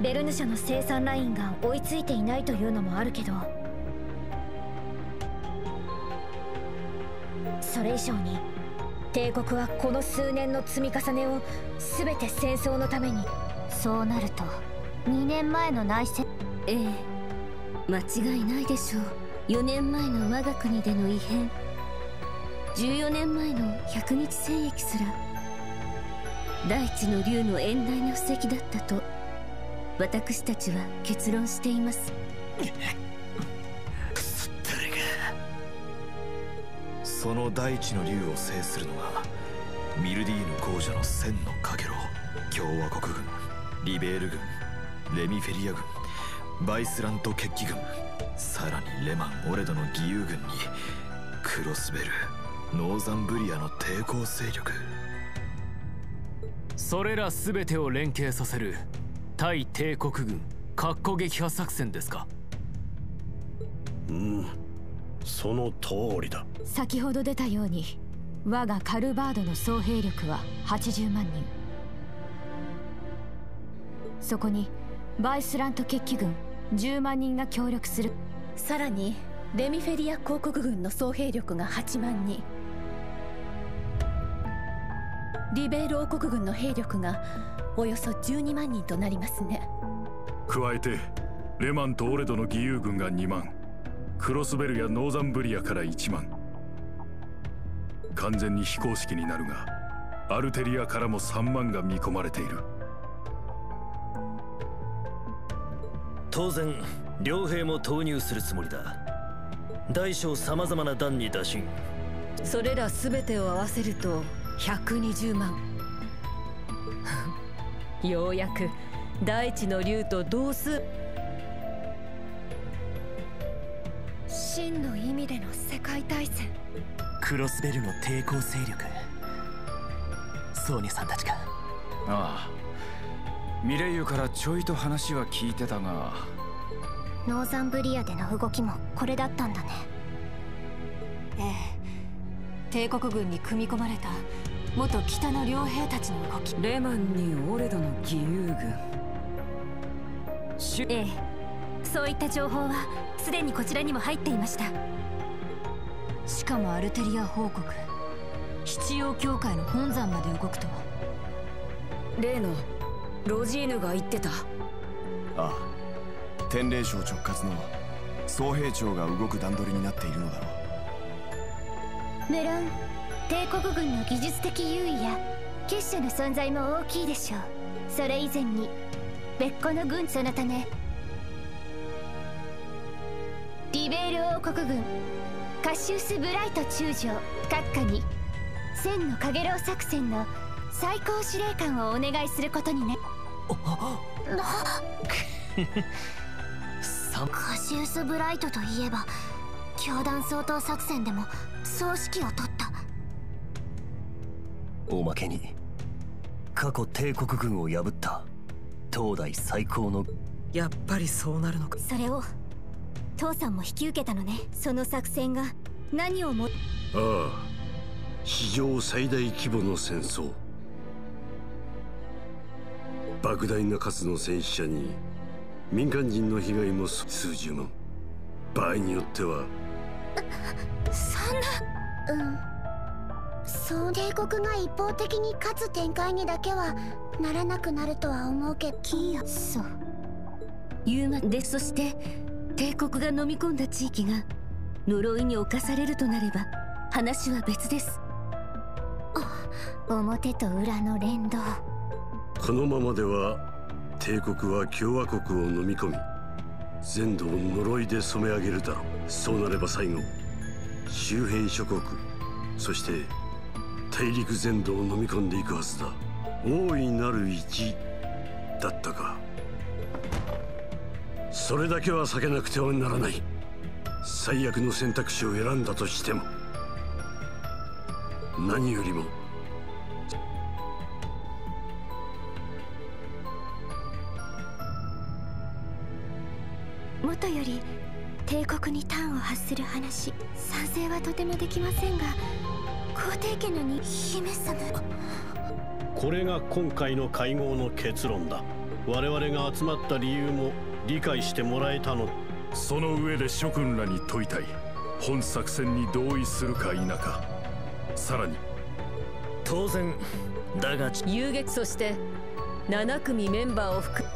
ベルヌ社の生産ラインが追いついていないというのもあるけど。それ以上に帝国はこの数年の積み重ねを全て戦争のために。そうなると2年前の内戦。ええ間違いないでしょう。4年前の我が国での異変。14年前の百日戦役すら。大地の竜の遠大な布石だったと私たちは結論しています。その大地の竜を制するのがミルディーヌ公女の千のかけろ。共和国軍リベール軍レミフェリア軍。バイスラント決起軍さらにレマン・オレドの義勇軍にクロスベルノーザンブリアの抵抗勢力。それら全てを連携させる対帝国軍括弧撃破作戦ですか？うん。その通りだ。先ほど出たように我がカルバードの総兵力は80万人。そこにバイスラント決起軍10万人が協力する。さらにレミフェリア公国軍の総兵力が8万人。リベール王国軍の兵力がおよそ12万人となりますね。加えてレマンとオレドの義勇軍が2万。クロスベルやノーザンブリアから1万。完全に非公式になるがアルテリアからも3万が見込まれている当然両兵も投入するつもりだ。大小さまざまな段に打診。それら全てを合わせると120万。ようやく大地の竜と同数。真の意味での世界大戦。クロスベルの抵抗勢力。ソーニャさんたちか。ああミレイユからちょいと話は聞いてたが。ノーザンブリアでの動きもこれだったんだね。ええ。帝国軍に組み込まれた元北の両兵たちの動き。レマンにオレドの義勇軍。ええ。そういった情報はすでにこちらにも入っていました。しかもアルテリア報告。七曜教会の本山まで動くとは。例のロジーヌが言ってた。ああ。天霊省直轄の総兵長が動く段取りになっているのだろ無論帝国軍の技術的優位や結社の存在も大きいでしょう。それ以前に別個の軍そのためリベール王国軍カシウス・ブライト中将閣下に千のかげろう作戦の最高司令官をお願いすることにね。カシウス・ブライトといえば教団掃討作戦でも総指揮を取った。おまけに過去帝国軍を破った東大最高の。やっぱりそうなるのか。それを父さんも引き受けたのね。その作戦が。何をもああ史上最大規模の戦争莫大な数の戦死者に民間人の被害も数十万場合によってはそんなうん。そう帝国が一方的に勝つ展開にだけはならなくなるとは思うけどそうユーマでそして帝国が飲み込んだ地域が呪いに侵されるとなれば話は別です表と裏の連動このままでは帝国は共和国を飲み込み全土を呪いで染め上げるだろう。そうなれば最後周辺諸国そして大陸全土を飲み込んでいくはずだ。大いなる一だったか。それだけは避けなくてはならない。最悪の選択肢を選んだとしても何よりもとより帝国に端を発する話賛成はとてもできませんが皇帝家のに姫様これが今回の会合の結論だ。我々が集まった理由も理解してもらえたの。その上で諸君らに問いたい。本作戦に同意するか否か。さらに。当然だが遊撃そして7組メンバーを含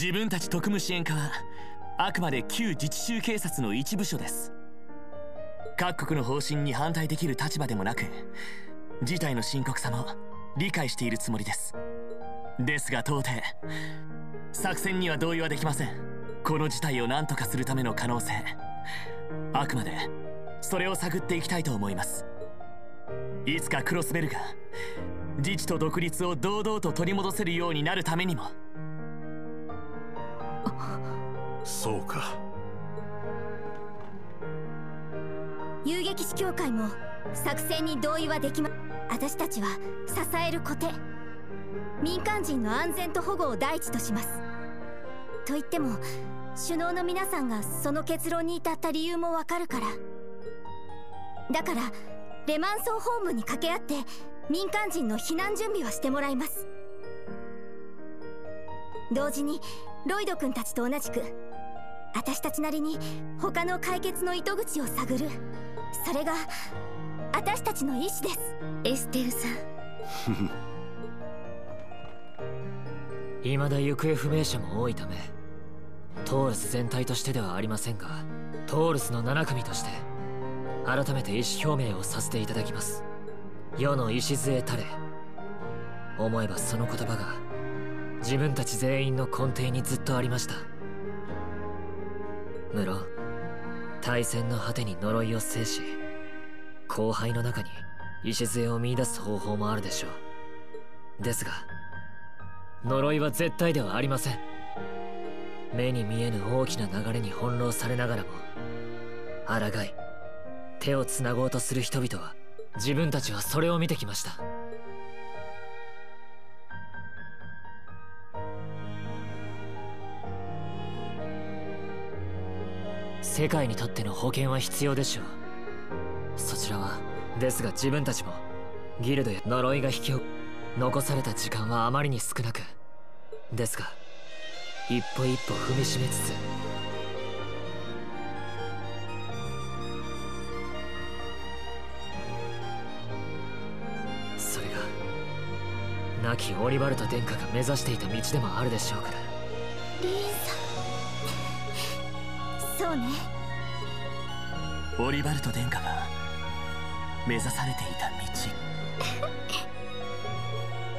自分たち特務支援課はあくまで旧自治州警察の一部署です。各国の方針に反対できる立場でもなく事態の深刻さも理解しているつもりです。ですが到底作戦には同意はできません。この事態を何とかするための可能性。あくまでそれを探っていきたいと思います。いつかクロスベルが自治と独立を堂々と取り戻せるようになるためにもそうか。遊撃士協会も作戦に同意はできま私たちは支える固定民間人の安全と保護を第一とします。と言っても首脳の皆さんがその結論に至った理由もわかるから。だからレマンソーホームに掛け合って民間人の避難準備はしてもらいます。同時にロイド君たちと同じく私たちなりに他の解決の糸口を探る。それが私たちの意志です。エステルさん。未だ行方不明者も多いためトールス全体としてではありませんがトールスの7組として改めて意思表明をさせていただきます。世の礎たれ。思えばその言葉が自分たち全員の根底にずっとありました。無論対戦の果てに呪いを制し後輩の中に礎を見出す方法もあるでしょう。ですが呪いは絶対ではありません。目に見えぬ大きな流れに翻弄されながらも抗い手をつなごうとする人々は自分たちはそれを見てきました。世界にとっての保険は必要でしょう。そちらはですが自分たちもギルドや呪いが引き起残された時間はあまりに少なくですが一歩一歩踏みしめつつ。それが亡きオリバルト殿下が目指していた道でもあるでしょうから。リーンさん。そうね。オリバルト殿下が目指されていた道。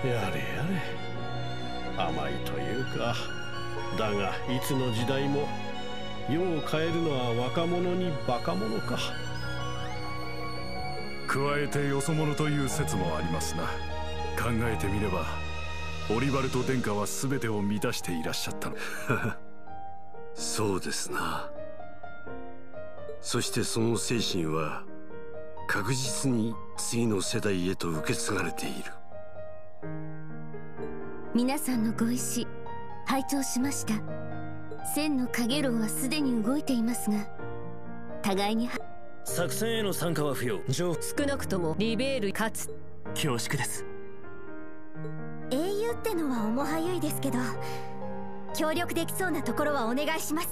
やれやれ。甘いというか。だがいつの時代も世を変えるのは若者にバカ者か。加えてよそ者という説もありますな。考えてみればオリバルト殿下は全てを満たしていらっしゃったの。そうですなそしてその精神は確実に次の世代へと受け継がれている。皆さんのご意志拝聴しました。千の影楼はすでに動いていますが互いに作戦への参加は不要。少なくともリベール勝つ。恐縮です。英雄ってのは重はゆいですけど協力できそうなところはお願いします。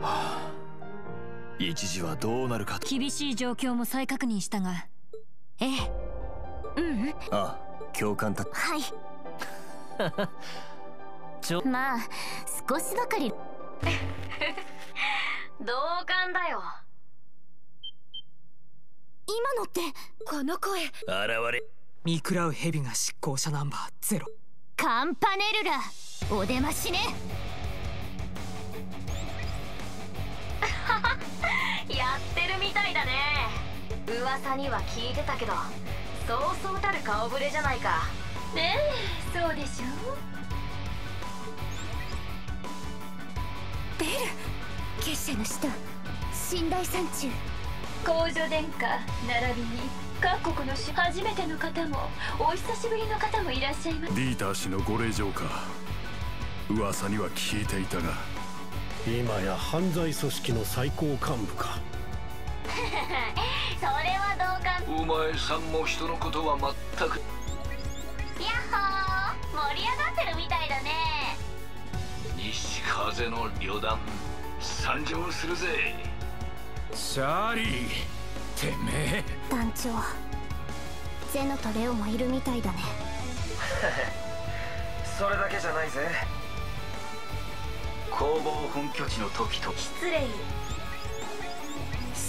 はあ一時はどうなるか厳しい状況も再確認したが。ええ。うんうん。ああ共感たはい。ちょ。まあ少しばかり。同感だよ。今のってこの声。現れ。見食らう蛇が執行者ナンバーゼロ。カンパネルラ。お出ましねだね。噂には聞いてたけどそうそうたる顔ぶれじゃないか。ねえそうでしょ？ベル結社の使徒寝台山中。公女殿下並びに各国の初めての方もお久しぶりの方もいらっしゃいます。ディーター氏のご令状か。噂には聞いていたが。今や犯罪組織の最高幹部か それは同感。お前さんも人のことは全く。やっほー。盛り上がってるみたいだね。西風の旅団参上するぜ。シャーリーてめえ。団長ゼノとレオもいるみたいだね。それだけじゃないぜ。工房本拠地の時と失礼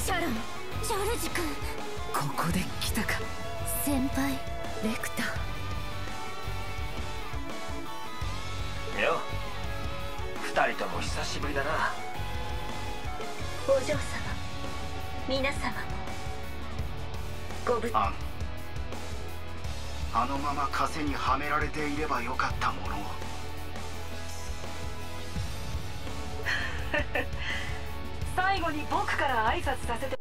シャロンチャールジ君。ここで来たか。先輩レクタよ。二人とも久しぶりだな。お嬢様。皆様も。ごぶあん。あのまま枷にはめられていればよかったものを 最後に僕から挨拶させて。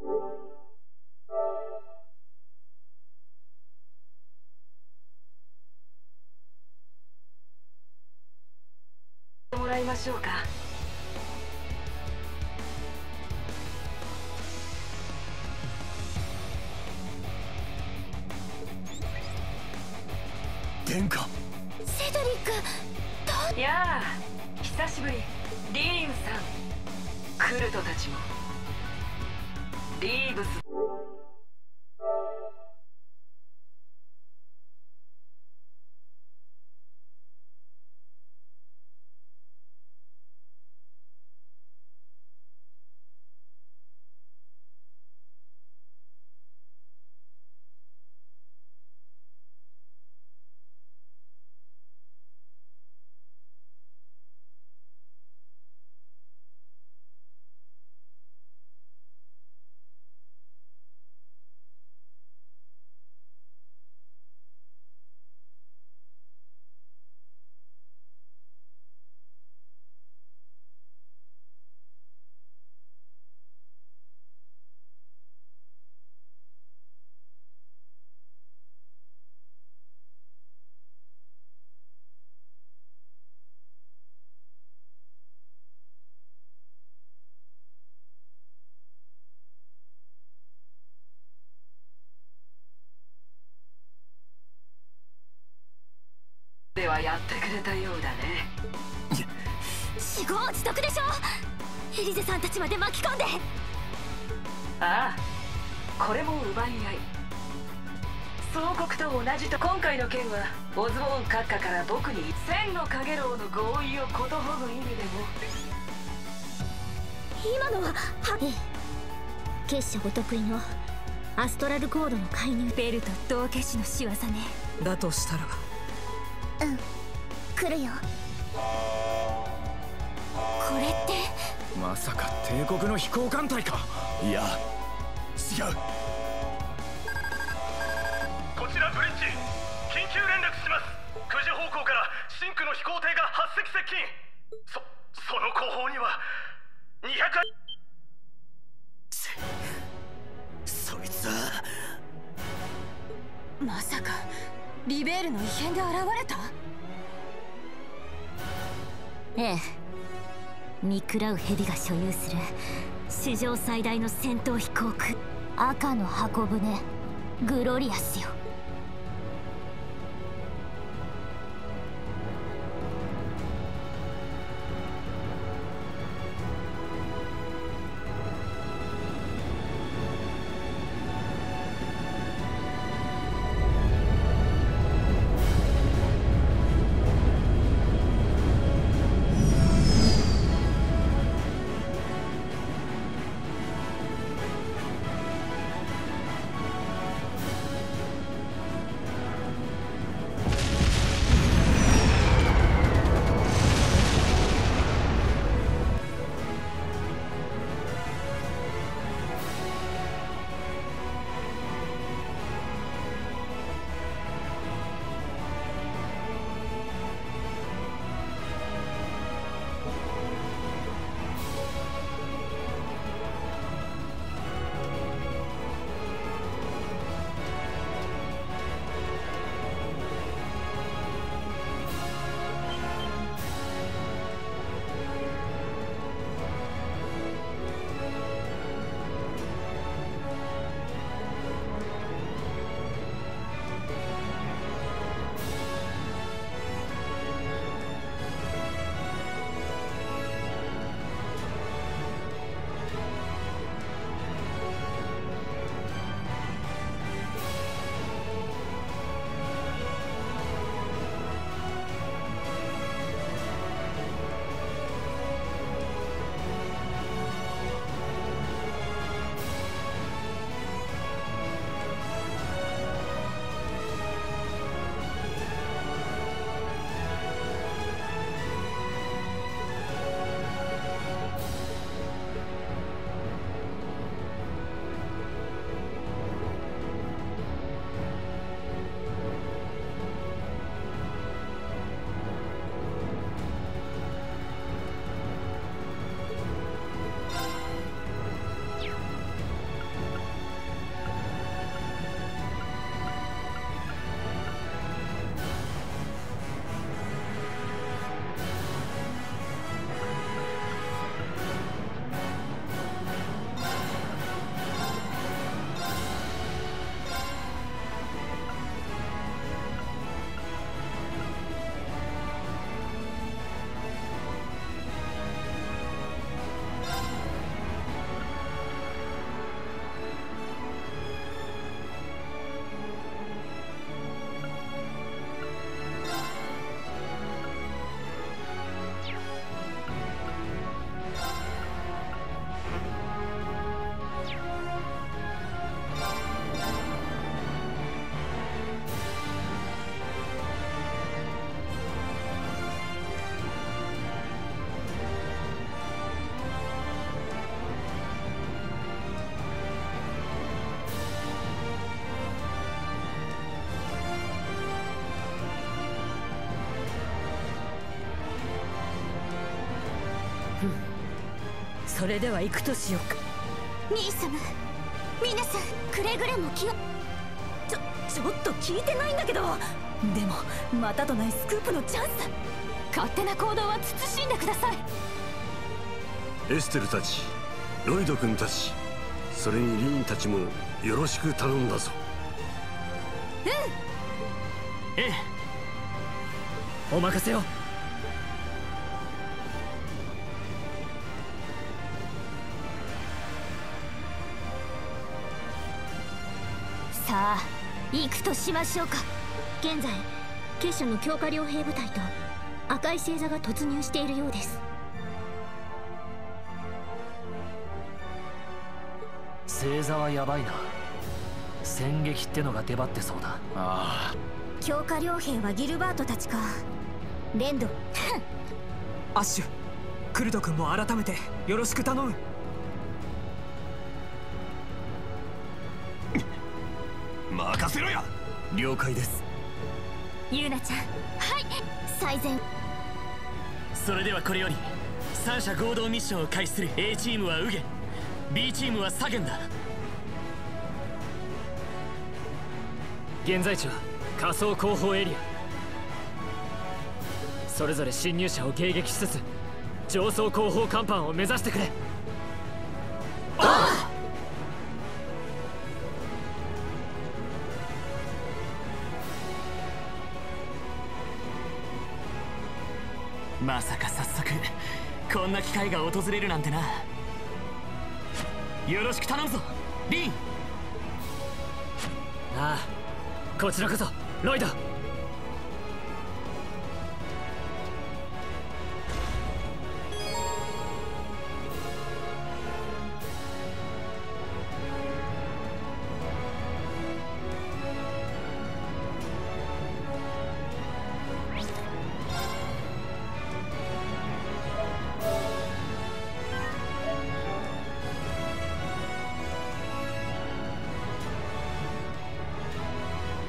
もらいましょうか。殿下。セドリックどやあ久しぶり。リーンさんクルトたちも。リーブスはやってくれたようだね。死後自得でしょ？エリゼさんたちまで巻き込んで。ああこれも奪い合い。総国と同じと今回の件はオズボーン閣下から僕に千の影楼の合意をことほぐ意味でも。今のははええ結社お得意のアストラルコードの介入。ベルと道化師の仕業ね。だとしたらうん。来るよ。これって。まさか帝国の飛行艦隊か。いや違う。ええ見食らう蛇が所有する史上最大の戦闘飛行区赤の箱舟グロリアスよ。それでは行くとしようか。兄様皆さんくれぐれも気をちょちょっと聞いてないんだけど。でもまたとないスクープのチャンス勝手な行動は慎んでください。エステルたちロイド君たちそれにリーンたちもよろしく頼んだぞ。うん。ええ。お任せをとしましょうか。現在結社の強化両兵部隊と赤い星座が突入しているようです。星座はヤバいな。戦撃ってのが出張ってそうだ。ああ。強化両兵はギルバートたちか。レンド。アッシュ。クルト君も改めてよろしく頼む了解です。ユーナちゃん。はい。最善。それではこれより三者合同ミッションを開始する A チームはウゲ。B チームはサゲンだ。現在地は仮想後方エリア。それぞれ侵入者を迎撃しつつ上層後方甲板を目指してくれまさか早速こんな機会が訪れるなんてな。よろしく頼むぞリン。ああこちらこそロイド。